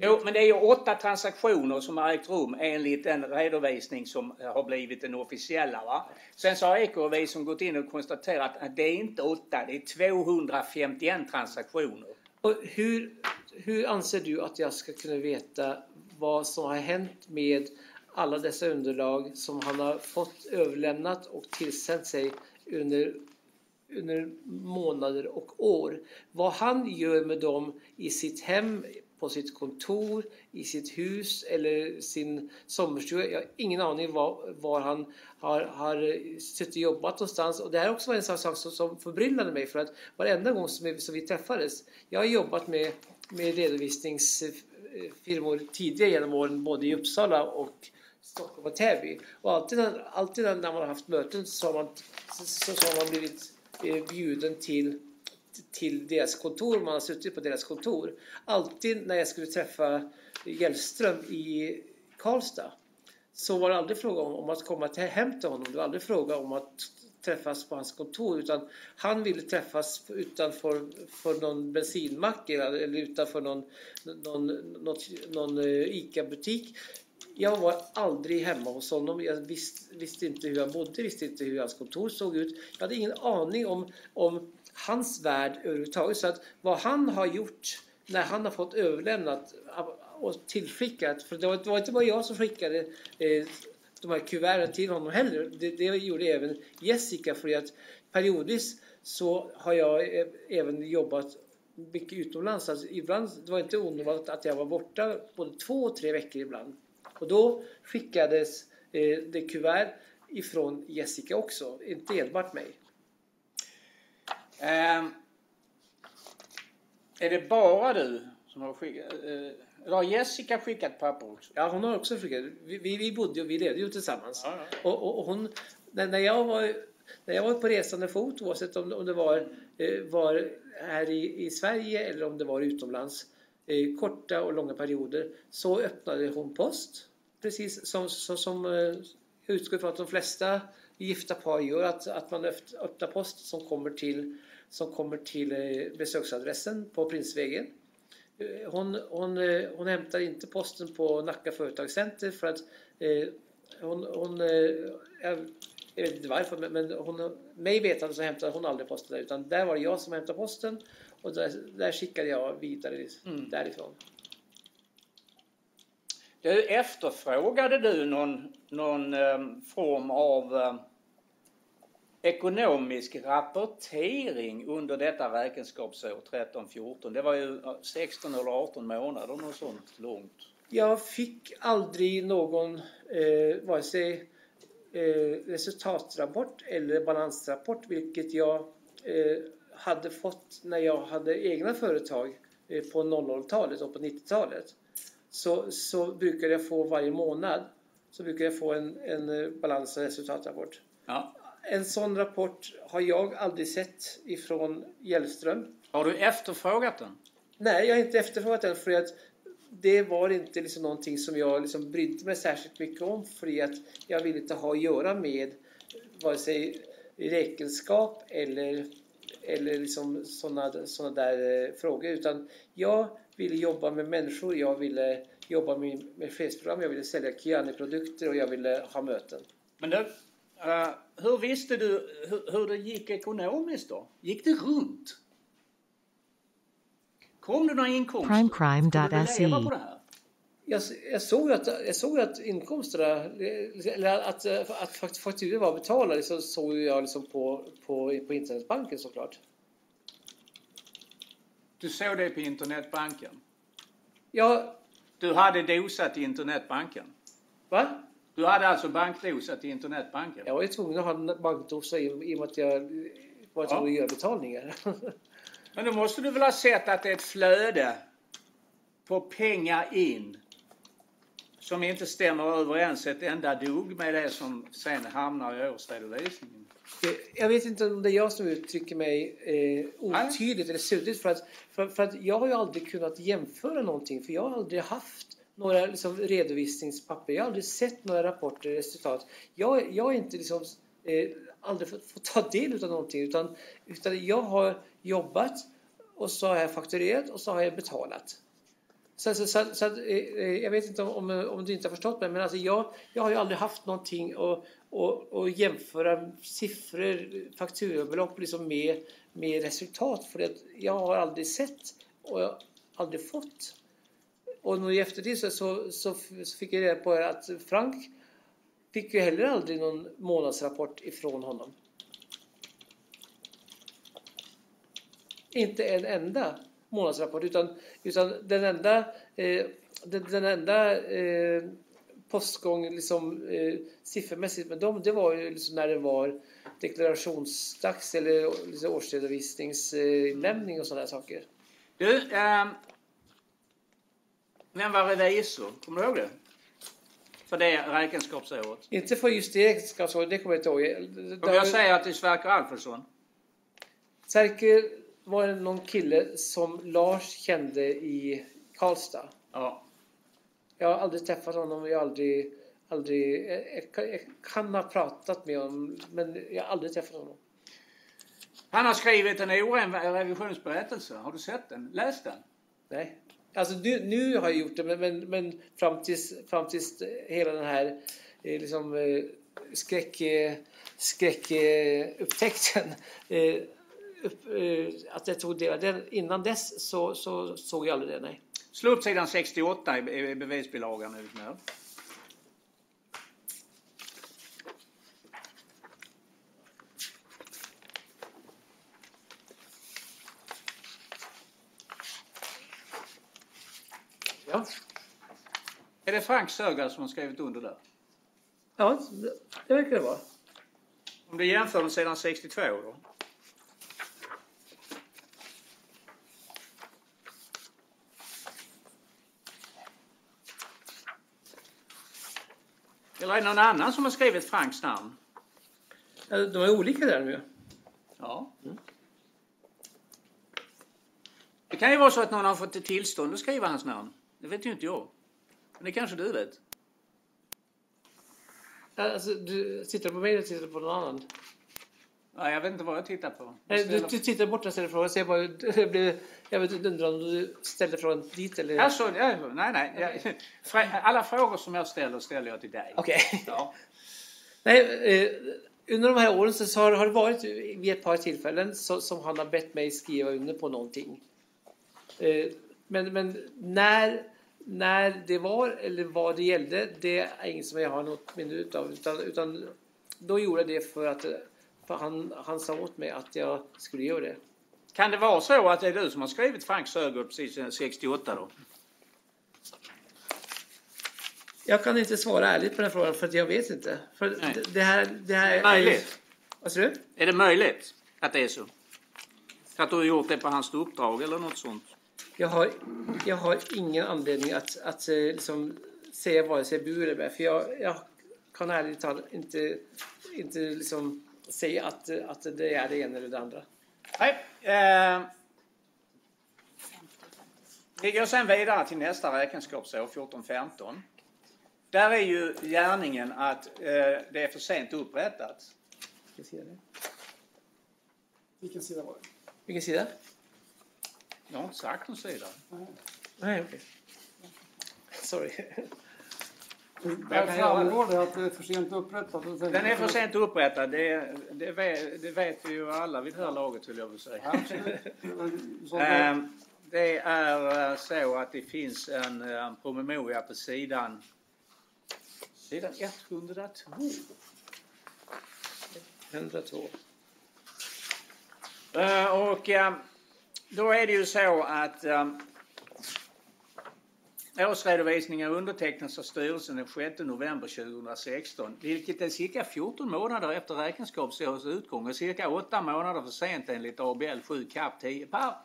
Jo, men det är ju åtta transaktioner som har ägt rum enligt den redovisning som har blivit den officiella. Va? Sen så har Ecorevisorn gått in och konstaterat att det är inte åtta, det är 251 transaktioner. Och hur, hur anser du att jag ska kunna veta vad som har hänt med alla dessa underlag som han har fått överlämnat och tillsänt sig under, under månader och år? Vad han gör med dem i sitt hem, på sitt kontor, i sitt hus eller sin sommarstuga. Jag har ingen aning var, var han har, har suttit och jobbat någonstans. Och det här också var en sak som, som förbryllade mig för att varenda gång som vi, som vi träffades. Jag har jobbat med, med redovisningsfirmor tidigare genom åren både i Uppsala och Stockholm och Täby. Och alltid, när- alltid när man har haft möten så har man, så, så har man blivit eh, bjuden till till deras kontor, man har suttit på deras kontor. Alltid när jag skulle träffa Hjellström i Karlstad så var det aldrig fråga om, om att komma till, hem till honom. Det var aldrig fråga om att träffas på hans kontor utan han ville träffas utanför för någon bensinmack eller utanför någon, någon, något, någon eh, ICA-butik. Jag var aldrig hemma hos honom. Jag visste, visste inte hur han bodde, visste inte hur hans kontor såg ut. Jag hade ingen aning om, om hans värld överhuvudtaget. Så att vad han har gjort när han har fått överlämnat och tillskickat, för det var, det var inte bara jag som skickade eh, de här kuverten till honom heller. Det, det gjorde även Jessica för att periodvis så har jag även jobbat mycket utomlands. Alltså ibland, det var inte ovanligt att jag var borta både två och tre veckor ibland. Och då skickades eh, det kuvert ifrån Jessica också, inte enbart mig. Ehm, är det bara du som har skickat? Eh, eller har Jessica skickat papper också? Ja, hon har också skickat. Vi, vi, vi bodde och vi levde ju tillsammans. Ja, Och, och, och hon, när, när, jag var, när jag var på resande fot, oavsett om, om det var, eh, var här i, i Sverige eller om det var utomlands, eh, korta och långa perioder, så öppnade hon post. Precis som, som, som eh, utgår från att de flesta gifta par gör, att, att man öppnar post som kommer till, som kommer till eh, besöksadressen på Prinsvägen. Eh, Hon, hon, eh, hon hämtar inte posten på Nacka Företagscenter för att eh, hon, hon eh, jag, jag vet inte varför, men, men hon, mig vetande så hämtade hon aldrig posten där utan där var det jag som hämtade posten och där, där skickade jag vidare Mm. därifrån. Du, efterfrågade du någon, någon ehm, form av ehm, ekonomisk rapportering under detta räkenskapsår 13-14? Det var ju ja, 16 eller 18 månader, något sånt långt. Jag fick aldrig någon eh, vare sig eh, resultatrapport eller balansrapport vilket jag eh, hade fått när jag hade egna företag eh, på 00-talet och på 90-talet. Så, så brukade jag få varje månad så brukar jag få en, en eh, balans och resultatrapport. Ja. En sån rapport har jag aldrig sett ifrån Hjellström. Har du efterfrågat den? Nej, jag har inte efterfrågat den för att det var inte liksom någonting som jag liksom brydde mig särskilt mycket om för att jag ville inte ha att göra med vare sig räkenskap eller, eller liksom sådana såna där eh, frågor utan jag ville jobba med människor, jag ville jobba med, med fredsprogram, jag ville sälja Kiani-produkter och jag ville ha möten. Men du, eh, hur visste du hur, hur det gick ekonomiskt då? Gick det runt? Kom det några inkomster? Primecrime.se. Kunde du leva på det här? Jag, jag, såg ju att, jag såg att inkomsterna, eller att, att fakt- fakturor var betalade, så såg jag liksom på, på, på internetbanken såklart. Du såg det på internetbanken? Ja, Du hade dosat i internetbanken? va? Du hade alltså bankdosat i internetbanken? Jag var ju tvungen att ha en bankdosa i, i och med att jag var tvungen att göra betalningar. Men då måste du väl ha sett att det är ett flöde på pengar in som inte stämmer överens ett enda dugg med det som sen hamnar i årsredovisningen. Jag vet inte om det är jag som uttrycker mig eh, otydligt eller suddigt för att, för, för att jag har ju aldrig kunnat jämföra någonting för jag har aldrig haft några liksom, redovisningspapper. Jag har aldrig sett några rapporter resultat. Jag, jag har inte liksom, eh, aldrig fått, fått ta del av någonting utan, utan jag har jobbat och så har jag fakturerat och så har jag betalat. Så, så, så, så att, eh, eh jag vet inte om, om, om du inte har förstått mig men alltså jag, jag har ju aldrig haft någonting att och, och jämföra siffror, fakturabelopp liksom med, med resultat för att jag har aldrig sett och jag har aldrig fått. Och nu i eftertid så, så, så fick jag reda på att Frank fick ju heller aldrig någon månadsrapport ifrån honom. Inte en enda månadsrapport utan, utan den enda, eh, den, den enda eh, postgång liksom, eh, siffermässigt med dem det var ju liksom när det var deklarationsdags eller liksom årsredovisningslämning och sådana saker. Du, ehm, vem var revisor? Kommer du ihåg det? För det räkenskapsåret. Inte för just det räkenskapsåret, det kommer jag inte ihåg. Om jag säger att det är Sverker Alfredsson. Sverker var det någon kille som Lars kände i Karlstad. Ja. Jag har aldrig träffat honom, jag har aldrig, aldrig jag, jag, jag kan ha pratat med honom men jag har aldrig träffat honom. Han har skrivit en oren revisionsberättelse. Har du sett den? Läst den? Nej. Alltså nu, nu har jag gjort det men, men, men fram, tills, fram tills hela den här eh, liksom, eh, skräck, eh, skräckupptäckten eh, eh, upp, eh, att jag tog del av den. Innan dess så, så såg jag aldrig det, nej. Slå upp sidan 68 i bevisbilagan. är du Ja, Är det Frank Sögaard som har skrivit under där? ja det, verkar det vara. Om du jämför med sidan 62 då? Eller är det någon annan som har skrivit Franks namn? Ja, De är olika där nu. Ja. Det kan ju vara så att någon har fått ett tillstånd att skriva hans namn. Det vet ju inte jag. Men det kanske du vet. Alltså, du tittar på mig eller tittar på någon annan? Ja, jag vet inte vad jag tittar på. Nej, du, du tittar bort jag ställer frågan. Så jag, bara, jag, blev, jag vet, undrar om du ställde frågan dit eller... Alltså, ja, nej, nej. Jag, alla frågor som jag ställer ställer jag till dig. Okej. Ja. Nej, eh, under de här åren så, så har, har det varit vid ett par tillfällen så, som han har bett mig skriva under på någonting. Men, men när, när det var eller vad det gällde, det är inget som jag har något minne utav. Utan, utan då gjorde jag det för att för han, han sa åt mig att jag skulle göra det. Kan det vara så att det är du som har skrivit Frank Sögaard precis 68 då? Jag kan inte svara ärligt på den frågan för att jag vet inte. För Nej. det, det här, det här är Möjligt. Vad säger du? Är det möjligt att det är så? Att du har gjort det på hans uppdrag eller något sånt? Jag har, jag har ingen anledning att, att eh, liksom, säga vare sig bu eller bä. För jag, jag kan ärligt talat inte, inte liksom säga att, att det är det ena eller det andra. Nej. Eh, vi går sen vidare till nästa räkenskapsår, 14-15. Där är ju gärningen att eh, det är för sent upprättat. Vilken sida? Vilken var det? Vilken sida? Jag har inte sagt någon sida. Nej, okej. Sorry. Där framgår det att det är för sent upprättat. Den är för sent upprättad, det, det, vet, det vet vi ju alla vid det här laget vill jag väl säga. Ja, det- Ehm, Det är eh, så att det finns en, eh, en promemoria på sidan, sidan 102. 102. Eh, Och eh, då är det ju så att ehm, um, årsredovisningen undertecknas av styrelsen den 6 november 2016, vilket är cirka 14 månader efter räkenskapsårets utgång och cirka 8 månader för sent enligt ABL 7 kap 10 par.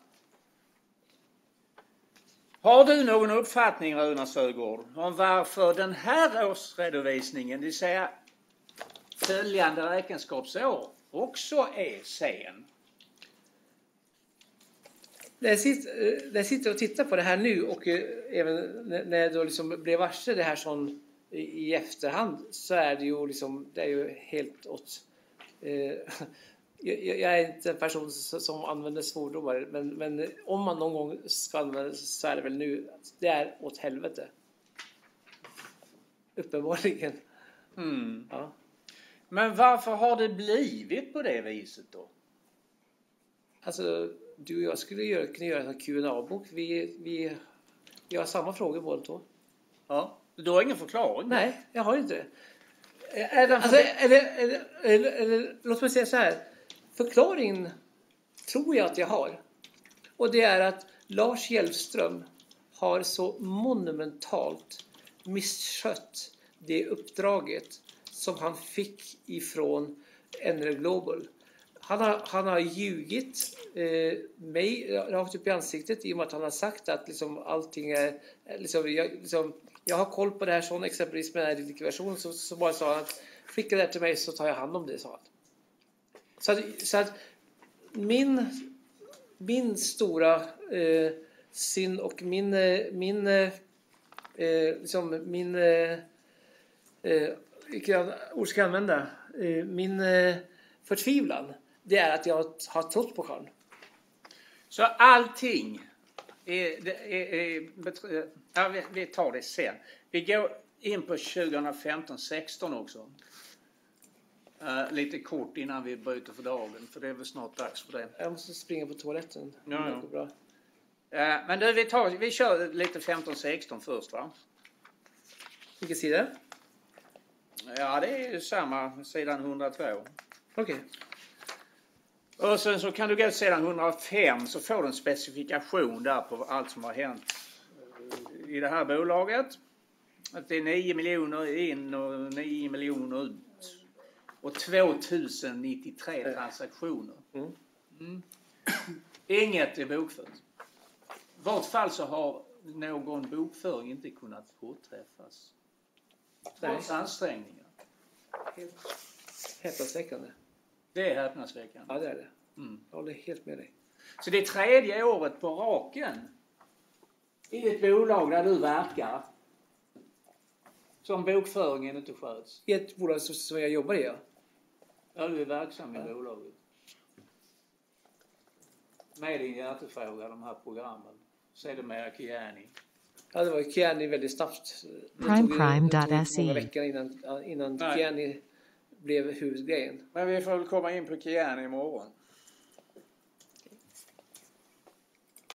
Har du någon uppfattning Runar Sögaard om varför den här årsredovisningen, det vill säga följande räkenskapsår, också är sen? När jag, sitter, när jag sitter och tittar på det här nu och eh, även när jag då liksom blev varse det här som i, efterhand så är det ju liksom, det är ju helt åt... Eh, jag, är inte en person som använder svordomar men, men om man någon gång ska använda så är det väl nu. Det är åt helvete. Uppenbarligen. Mm. Ja. Men varför har det blivit på det viset då? Alltså, du och jag skulle göra, kunna göra en qa bok Vi, vi, vi har samma frågor båda två. Ja. Du har ingen förklaring? Nej, jag har inte det. Den Alltså, eller, eller, eller, eller, låt mig säga så här. Förklaringen tror jag att jag har. Och det är att Lars Hjelmström har så monumentalt misskött det uppdraget som han fick ifrån NR Global. Han har, han har ljugit eh, mig rakt upp i ansiktet i och med att han har sagt att liksom, allting är... Liksom, jag, liksom, jag har koll på det här, sån exempelvis med den här likvidation så, så bara sa han att skicka det här till mig så tar jag hand om det, sa han. Så att, så att min, min stora eh, synd och min, eh, min, eh, eh, liksom min, eh, eh vilka ord ska jag använda? Min förtvivlan, det är att jag har trott på sjön. Så allting är, är, är, ja, vi, vi tar det sen. Vi går in på 2015-16 också. Eh, lite kort innan vi byter för dagen, för det är väl snart dags för det. Jag måste springa på toaletten. Ja, ja. Bra. Eh, men du, vi, tar, vi kör lite 15-16 först va? Vilken sida? Ja, det är ju samma, sidan 102. Okej. Och sen så kan du gå till sidan 105 så får du en specifikation där på allt som har hänt eh, i det här bolaget. Att det är 9 miljoner in och 9 miljoner ut. Och 2093 transaktioner. Mm. Mm. Inget är bokfört. I vart fall så har någon bokföring inte kunnat påträffas. Trots ansträngningar. Häpnadsväckande. Det är häpnadsväckande. Ja, det är det. Mm. Jag håller helt med dig. Så det är tredje året på raken i ett bolag där du verkar som bokföringen inte sköts. I ett bolag som- jag jobbar i, ja. Ja, du är verksam i bolaget. Med din hjärtefråga, de här programmen. Sedermera Kiani. Ja, det var Kiani väldigt snabbt. Det Prime tog Prime det tog dot inte många veckor innan, innan. Kiani blev huvudgrejen. Men vi får väl komma in på Kiani imorgon.